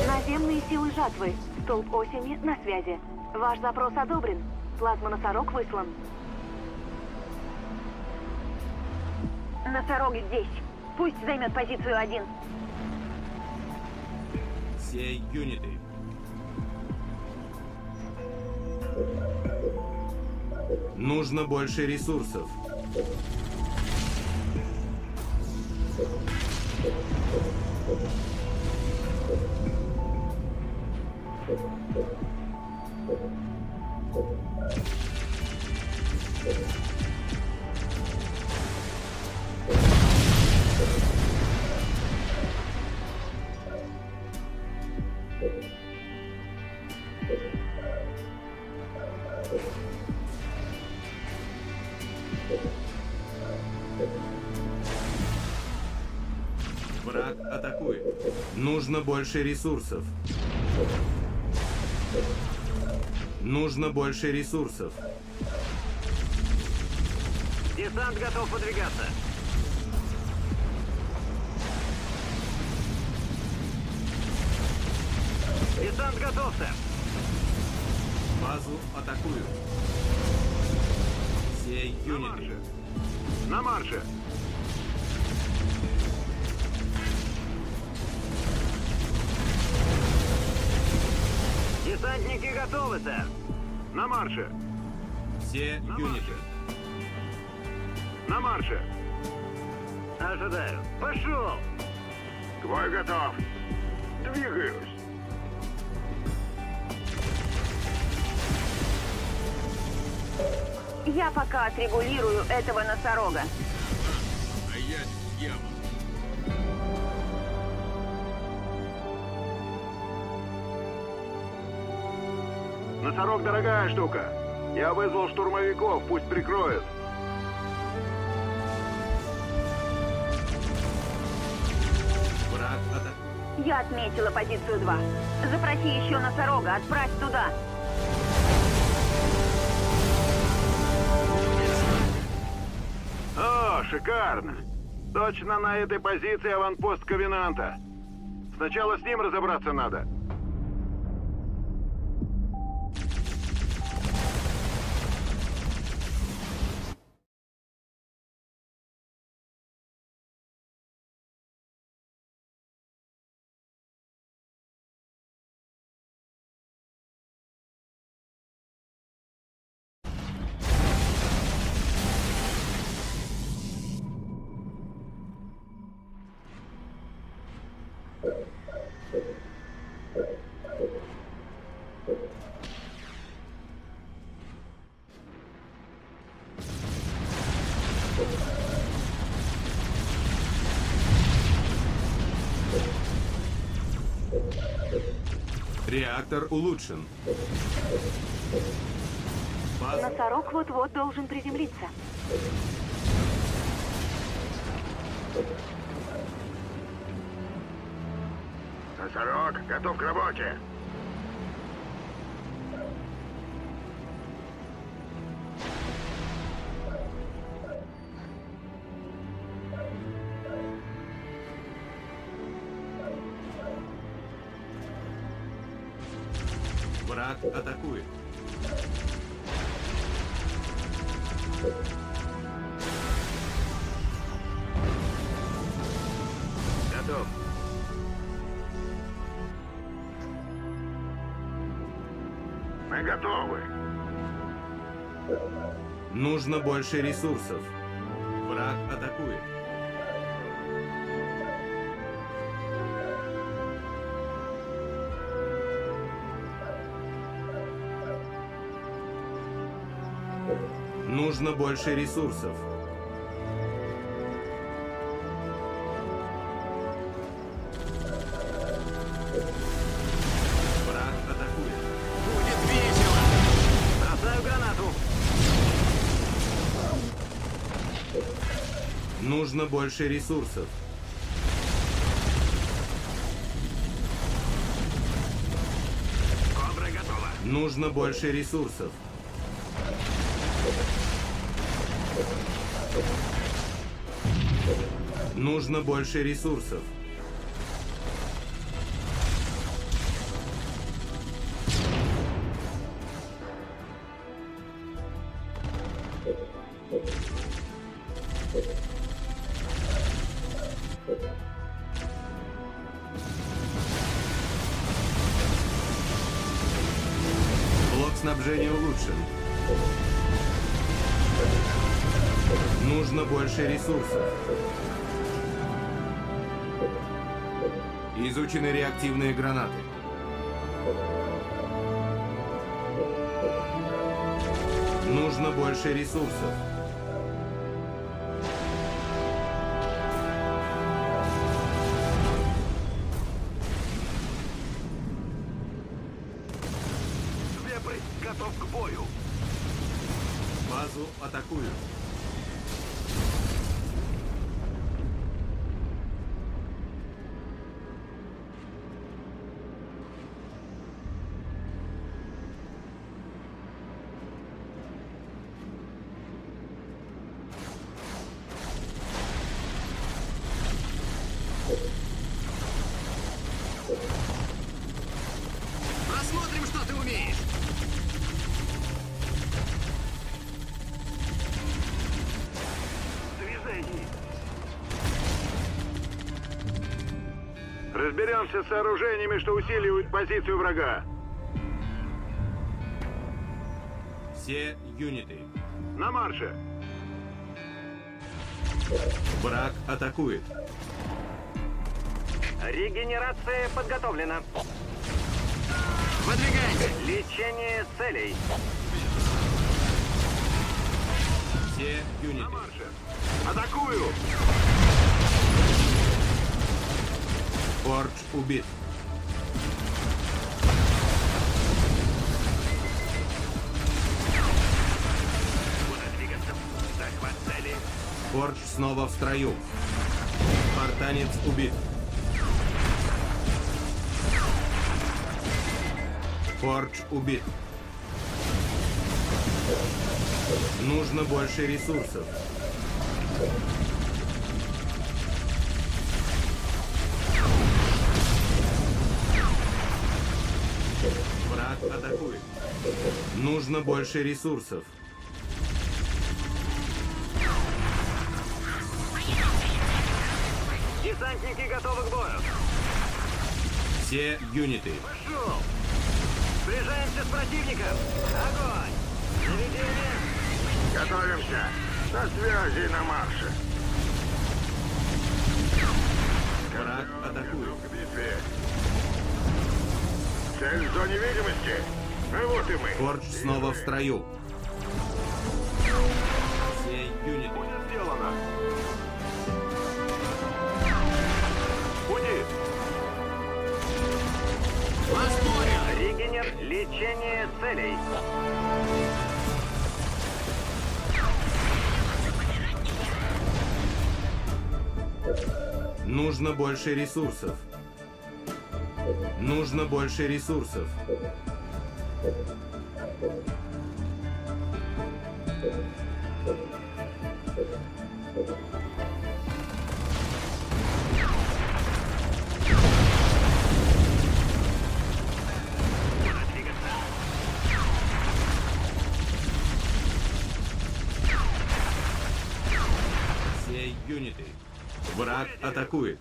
Наземные силы жатвы. Столб осени на связи. Ваш запрос одобрен. Плазма-носорог выслан. Носорог здесь. Пусть займет позицию один. Все юниты. Нужно больше ресурсов. Враг Нужно больше ресурсов. Нужно больше ресурсов. Десант готов подвигаться. Десант готов, сэр. Базу атакуют. Все На юниты. марше! На марше! Десантники готовы, сэр. На марше! Все На юниты. На марше! Ожидаю. Пошел! Бою готов! Двигаюсь! Я пока отрегулирую этого носорога. Носорог дорогая штука. Я вызвал штурмовиков, пусть прикроют. Я отметила позицию 2. Запроси еще носорога, отправь туда. О, шикарно. Точно на этой позиции аванпост Ковенанта. Сначала с ним разобраться надо. Реактор улучшен. База Носорог вот-вот должен приземлиться. Носорог, готов к работе. Нужно больше ресурсов. Враг атакует. Нужно больше ресурсов. Нужно больше ресурсов. Кобра готова. Нужно больше ресурсов. Нужно больше ресурсов. Изучены реактивные гранаты. Нужно больше ресурсов. С сооружениями, что усиливают позицию врага. Все юниты. На марше. Враг атакует. Регенерация подготовлена. Выдвигайся. Лечение целей. Все юниты. Атакую! Фордж убит. Фордж снова в строю. Спартанец убит. Фордж убит. Нужно больше ресурсов. Нужно больше ресурсов. Десантники готовы к бою. Все юниты. Пошел! Сближаемся с противником. Огонь! Наведение! Готовимся! На связи на марше! Враг атакует. Цель в зоне видимости! А снова в строю. Все юниты. Будет сделано! Пути! Регенер. Лечение целей. Нужно больше ресурсов. Нужно больше ресурсов. Все юниты. Враг атакует.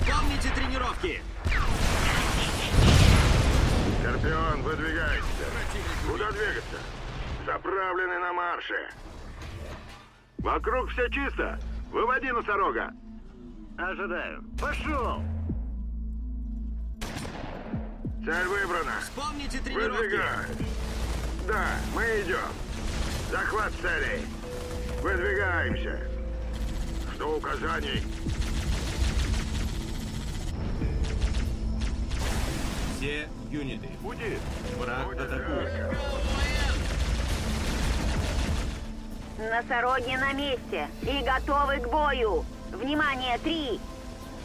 Вспомните тренировки. Скорпион, выдвигайся! Куда двигаться? Заправлены на марше! Вокруг все чисто! Выводи носорога! Ожидаю. Пошел! Цель выбрана! Вспомните Выдвигай! Да, мы идем! Захват целей! Выдвигаемся! Жду указаний! Все юниты. Пути! Враг атакует. Носороги на месте и готовы к бою. Внимание, три,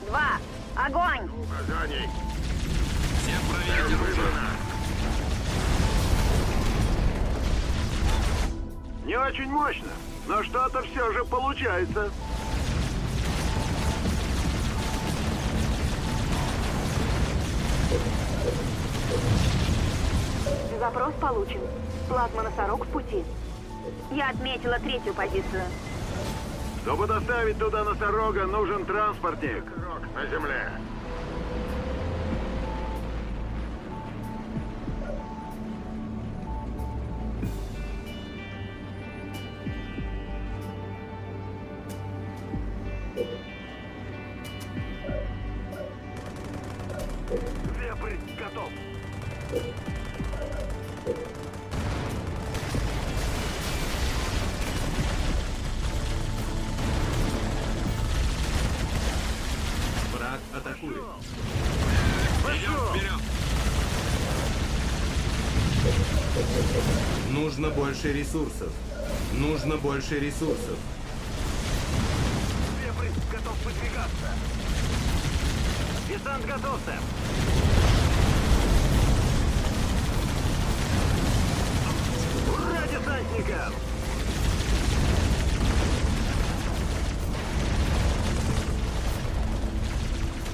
два, огонь! Указаний! Цель выбрана! Не очень мощно, но что-то все же получается. Запрос получен. Плазма-носорог в пути. Я отметила третью позицию. Чтобы доставить туда носорога, нужен транспортник. На земле. Нужно больше ресурсов. Нужно больше ресурсов. Вепрь готов выдвигаться. Десант готов, сэр. Ура, десантникам!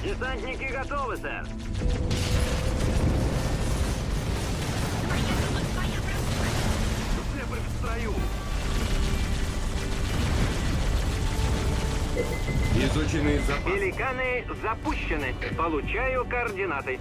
Десантники готовы, сэр. Изучены запасы. Пеликаны запущены. Получаю координаты.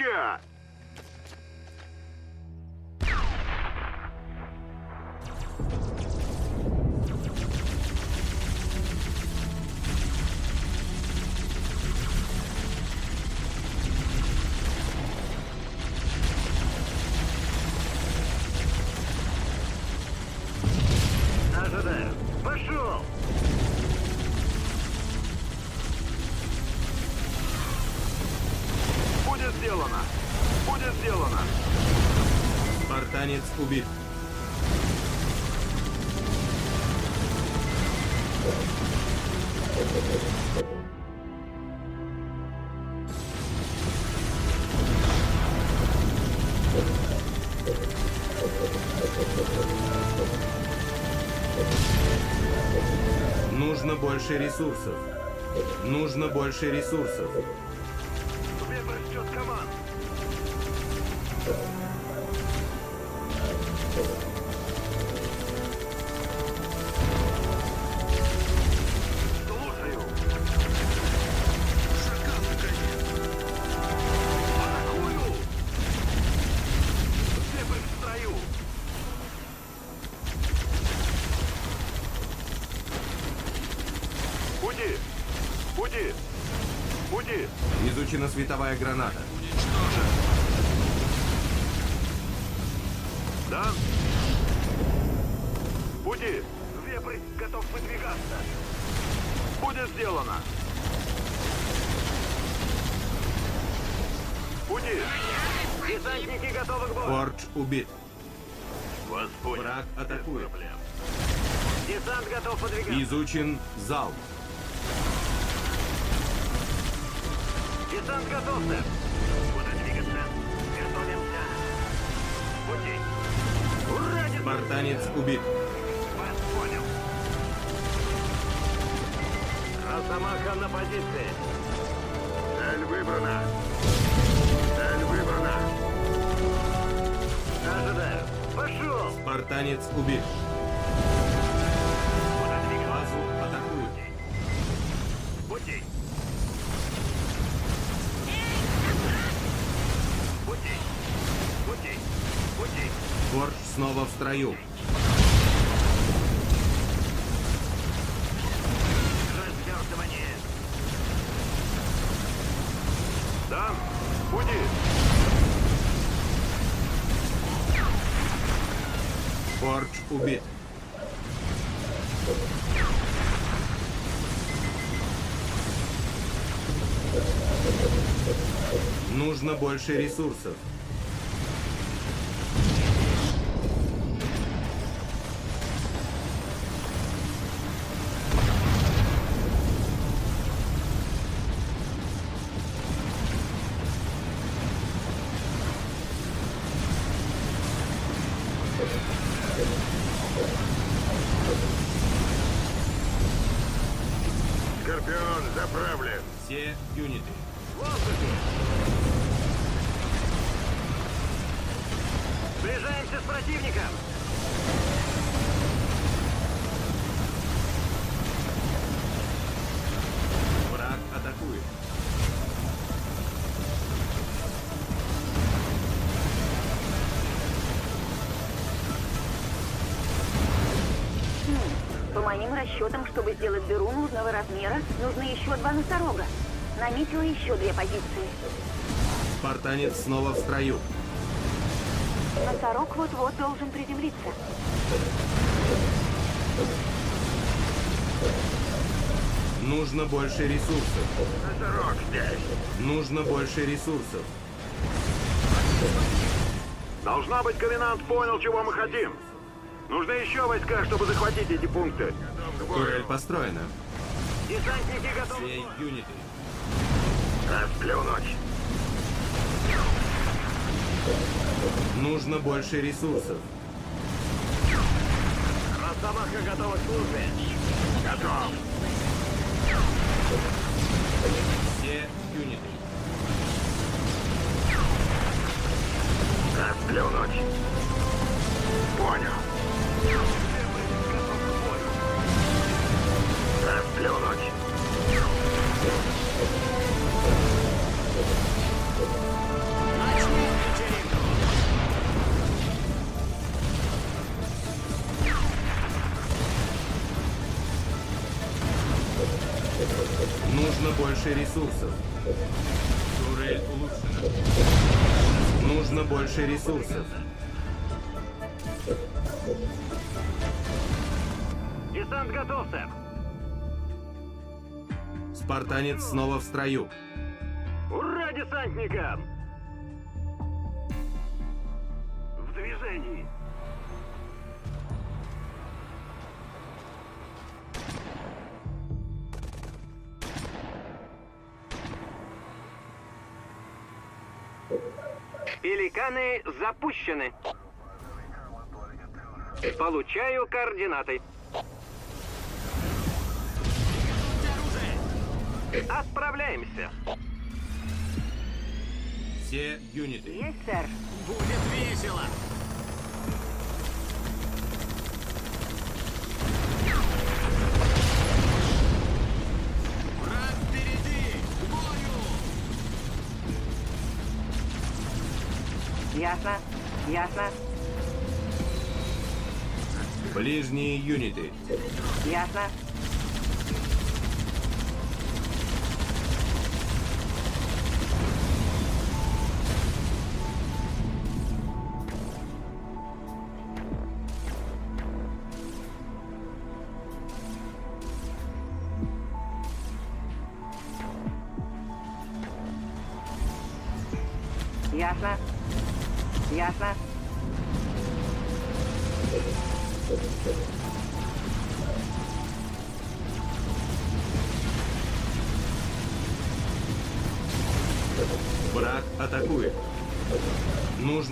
У больше ресурсов. Нужно больше ресурсов. Изучена световая граната. Уничтожен. Да? Уйди! Вепрь готов выдвигаться! Будет сделано! Уйди! Десантники готовы к бою! Фордж убит. Вас понял. Враг атакует. Десант готов подвигаться! Изучен зал. Десант готов, сэр! Куда двигаться? Готовимся! Пути! Ура, десант! Спартанец убит. Вас понял! Росомаха на позиции! Цель выбрана! Цель выбрана! Ожидаю! Пошел! Спартанец убит. В строю. Развертывание! Да? Пути! Фордж убит. Нужно больше ресурсов. Нужного размера, нужно еще два носорога. Наметила еще две позиции. Спартанец снова в строю. Носорог вот-вот должен приземлиться. Нужно больше ресурсов. Носорог здесь! Нужно больше ресурсов. Должна быть, Ковенант понял, чего мы хотим. Нужны еще войска, чтобы захватить эти пункты. Турель построена. Десантники готовы. Все юниты. Расплюнуть. Нужно больше ресурсов. Росомаха готова к службе. Готов. Все юниты. Расплюнуть. Ресурсов. Турель улучшена. Нужно больше ресурсов. Десант готов, сэр. Спартанец снова в строю. Ура, десантникам! В движении. Запущены. Получаю координаты. Отправляемся. Все юниты. Есть, сэр. Будет весело. Ясно. Ясно. Ближние юниты. Ясно.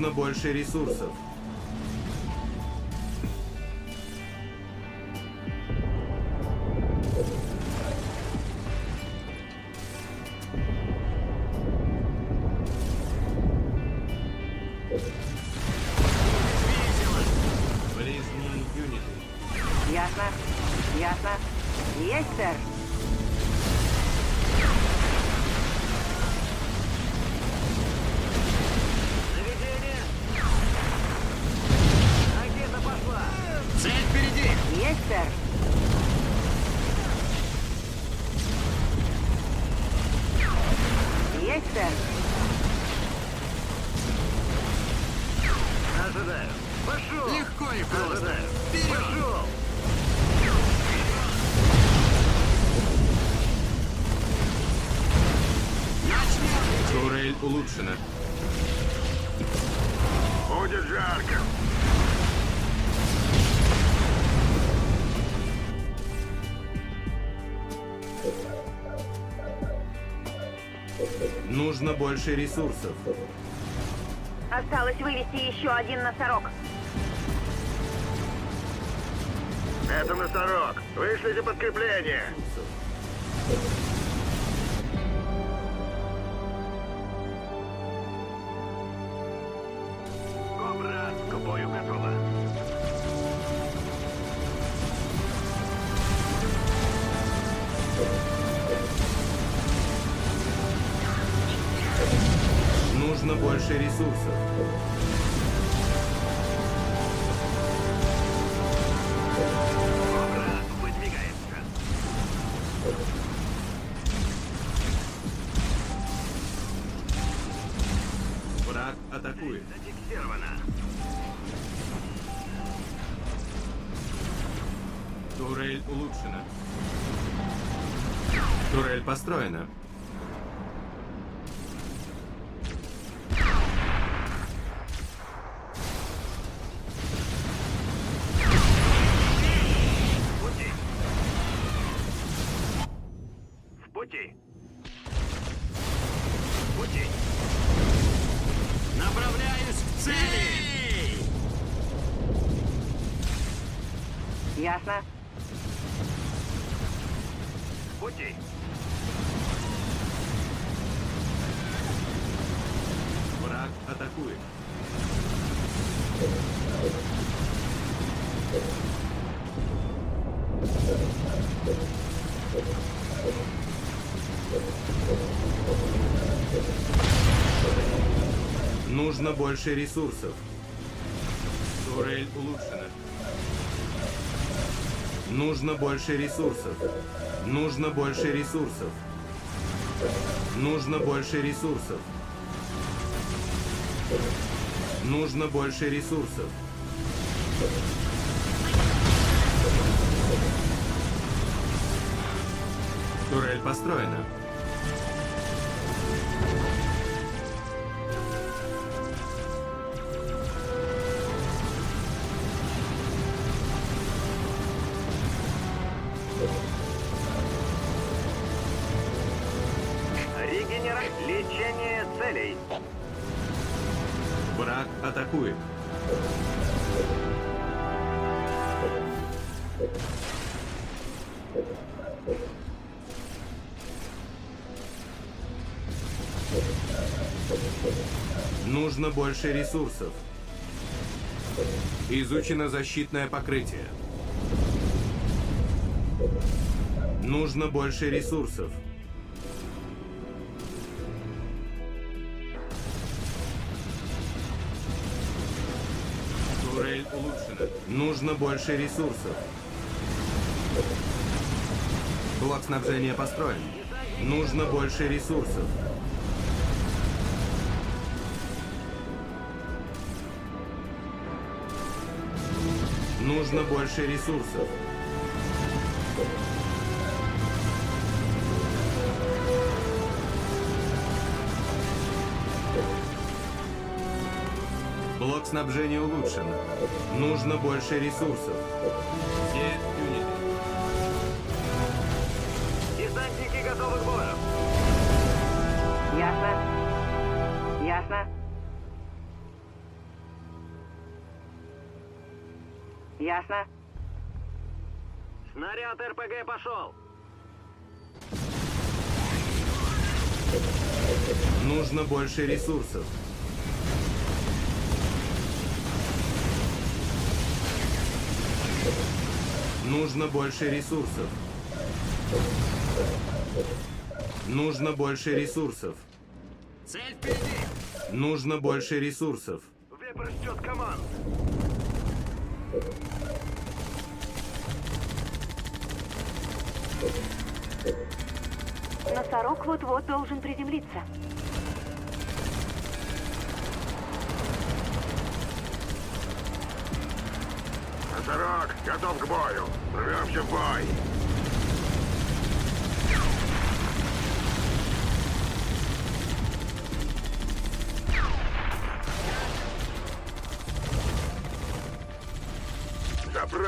Нужно больше ресурсов. Больше ресурсов. Осталось вывести еще один носорог. Это носорог. Вышлите подкрепление. Ресурсов. Враг атакует. Турель улучшена. Турель построена. Нужно больше ресурсов. Турель улучшена. Нужно больше ресурсов. Нужно больше ресурсов. Нужно больше ресурсов. Нужно больше ресурсов. Турель построена. Нужно больше ресурсов. Изучено защитное покрытие. Нужно больше ресурсов. Турель улучшена. Нужно больше ресурсов. Блок снабжения построен. Нужно больше ресурсов. Нужно больше ресурсов. Блок снабжения улучшен. Нужно больше ресурсов. Все юниты. Десантники готовы к бою. Ясно. Ясно. Ясно. Снаряд РПГ пошел. Нужно больше ресурсов. Нужно больше ресурсов. Нужно больше ресурсов. Цель впереди. Нужно больше ресурсов. Вепрь ждет команд. Носорог вот-вот должен приземлиться. Носорог, готов к бою. Рвемся в бой.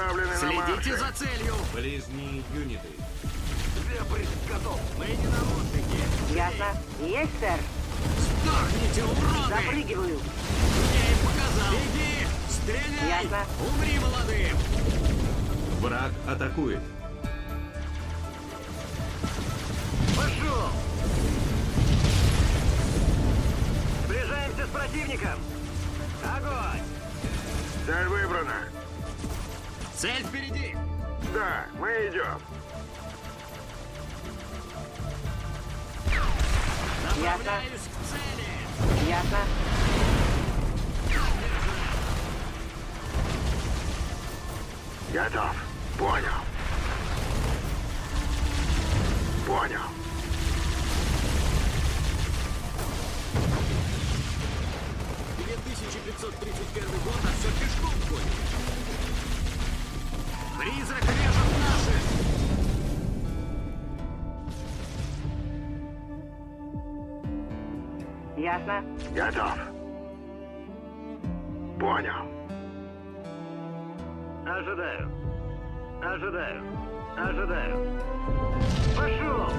Заправлены на марше. за целью. Ближние юниты. Вепрь готов. Мы не на отдыхе. Ясно. Есть, сэр. Сдохните, уроды! Запрыгиваю. Я им показал. Беги! Стреляй! Ясно. Умри, молодым! Враг атакует. Пошел! Сближаемся с противником! Огонь! Цель выбрана. Цель впереди! Да, мы идем. Направляюсь к цели! Ясно. Готов. Понял. Понял. год, а все пешком ходит. Призрак режет наших! Ясно. Готов. Понял. Ожидаю. Ожидаю. Ожидаю. Пошел!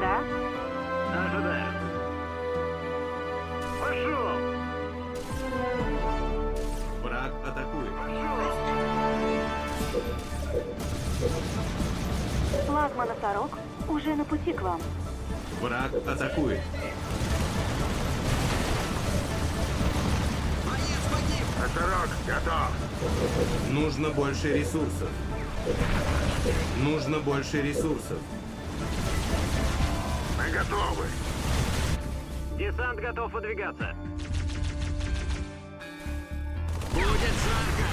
Да? Ожидаю. Пошел! Носорог уже на пути к вам. Враг атакует. Носорог, готов. Нужно больше ресурсов. Нужно больше ресурсов. Мы готовы. Десант готов выдвигаться. Будет жарко!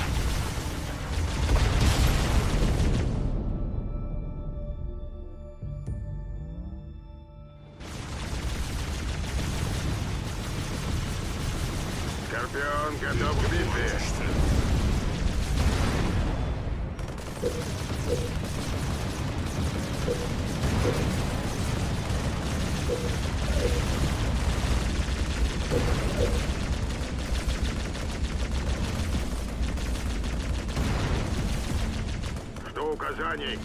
Указаний.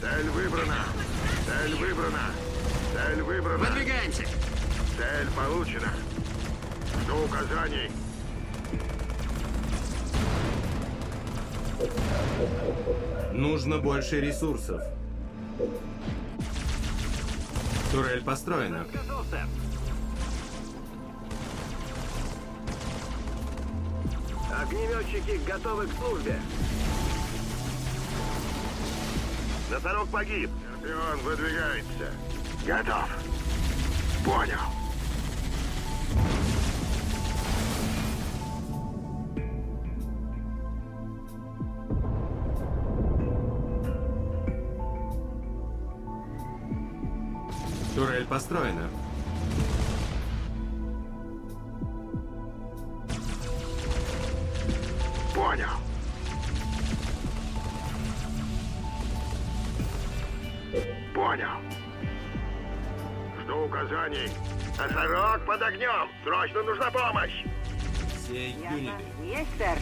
Цель выбрана. Цель выбрана. Цель выбрана. Выдвигаемся! Цель получена. Жду указаний. Нужно больше ресурсов. Турель построена. Огнеметчики готовы к службе. Носорог погиб. Скорпион выдвигается. Готов. Понял. Турель построена. Юниты. Есть, сэр.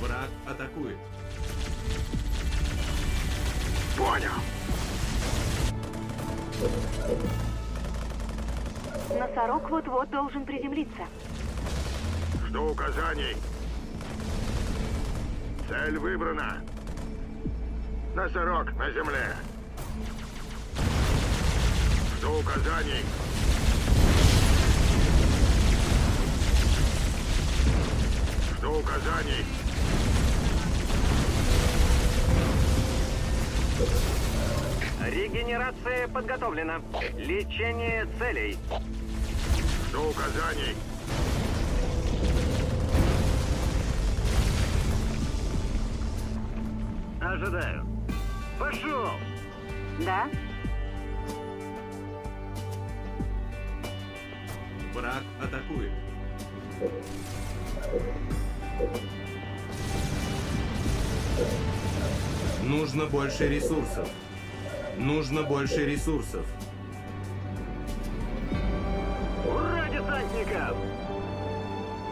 Враг атакует. Понял. Носорог вот-вот должен приземлиться. Жду указаний. Цель выбрана. Носорог на земле. Жду указаний. Жду указаний. Регенерация подготовлена. Лечение целей. Жду указаний. Ожидаю. Пошел! Да? Враг атакует. Нужно больше ресурсов. Нужно больше ресурсов. Ура, десантникам!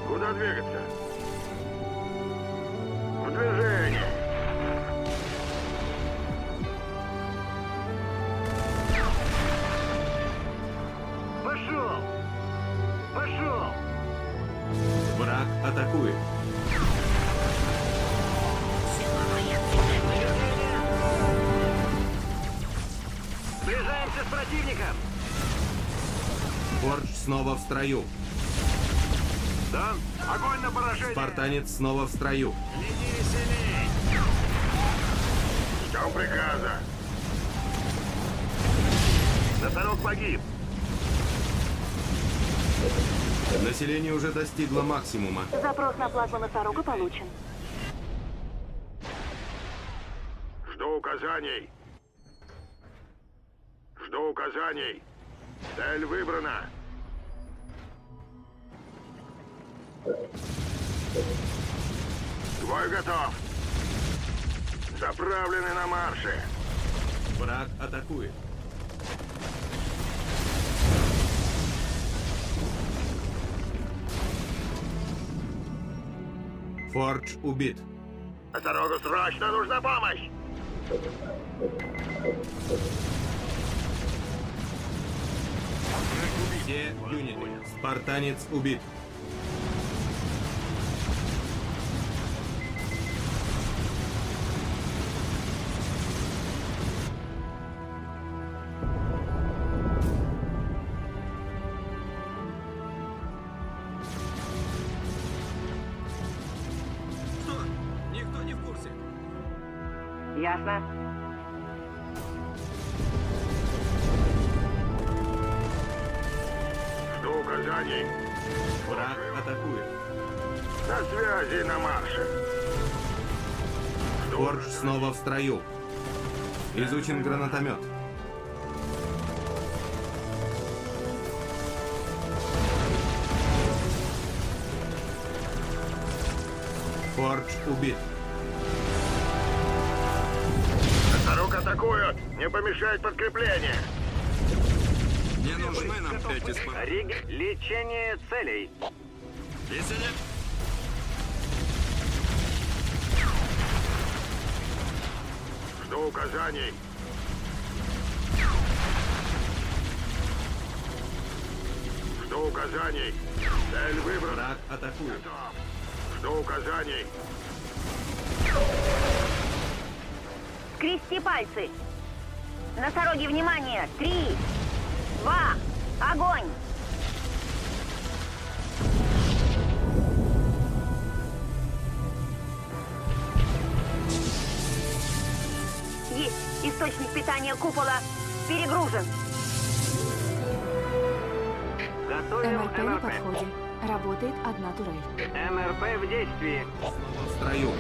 Куда двигаться? В движение. Снова в строю. Да? Огонь на поражение. Спартанец снова в строю. Гляди веселей! Ждем приказа. Носорог погиб. Население уже достигло максимума. Запрос на плазму носорога получен. Жду указаний. Жду указаний. Цель выбрана. Твой готов. Заправлены на марше. Враг атакует. Фордж убит. Носорогу срочно нужна помощь. Все юниты. Спартанец убит. Строю. Изучен гранатомет. Фордж убит. Носорог атакуют! Не помешает подкрепление! Не нужны нам эти спа... Риг... Лечение целей. Весели. Жду указаний. Жду указаний. Цель выбрана. Враг атакует. Жду указаний. Скрести пальцы. Носороги, внимание! Три, два, огонь! Источник питания купола перегружен. Готовим МРП на подходе. Работает одна турель. МРП в действии. В строю.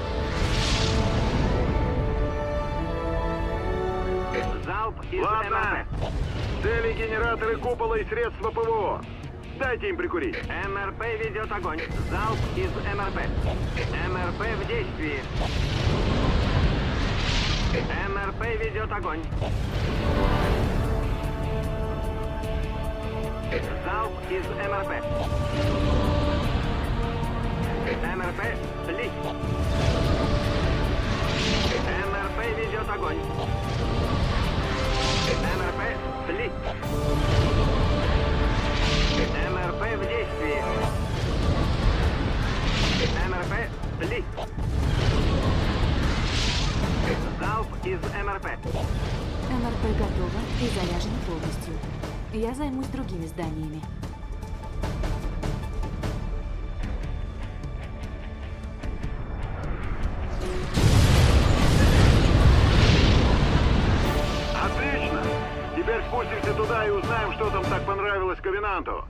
Залп из Ладно. МРП. Цели генераторы купола и средства ПВО. Дайте им прикурить. МРП ведет огонь. Залп из МРП. МРП в действии. МРП ведет огонь. Залп из МРП. МРП лист. МРП ведет огонь. МРП лист. МРП в действии. МРП лист. Залп из МРП. МРП готова и заряжена полностью. Я займусь другими зданиями. Отлично! Теперь спустимся туда и узнаем, что там так понравилось Ковенанту.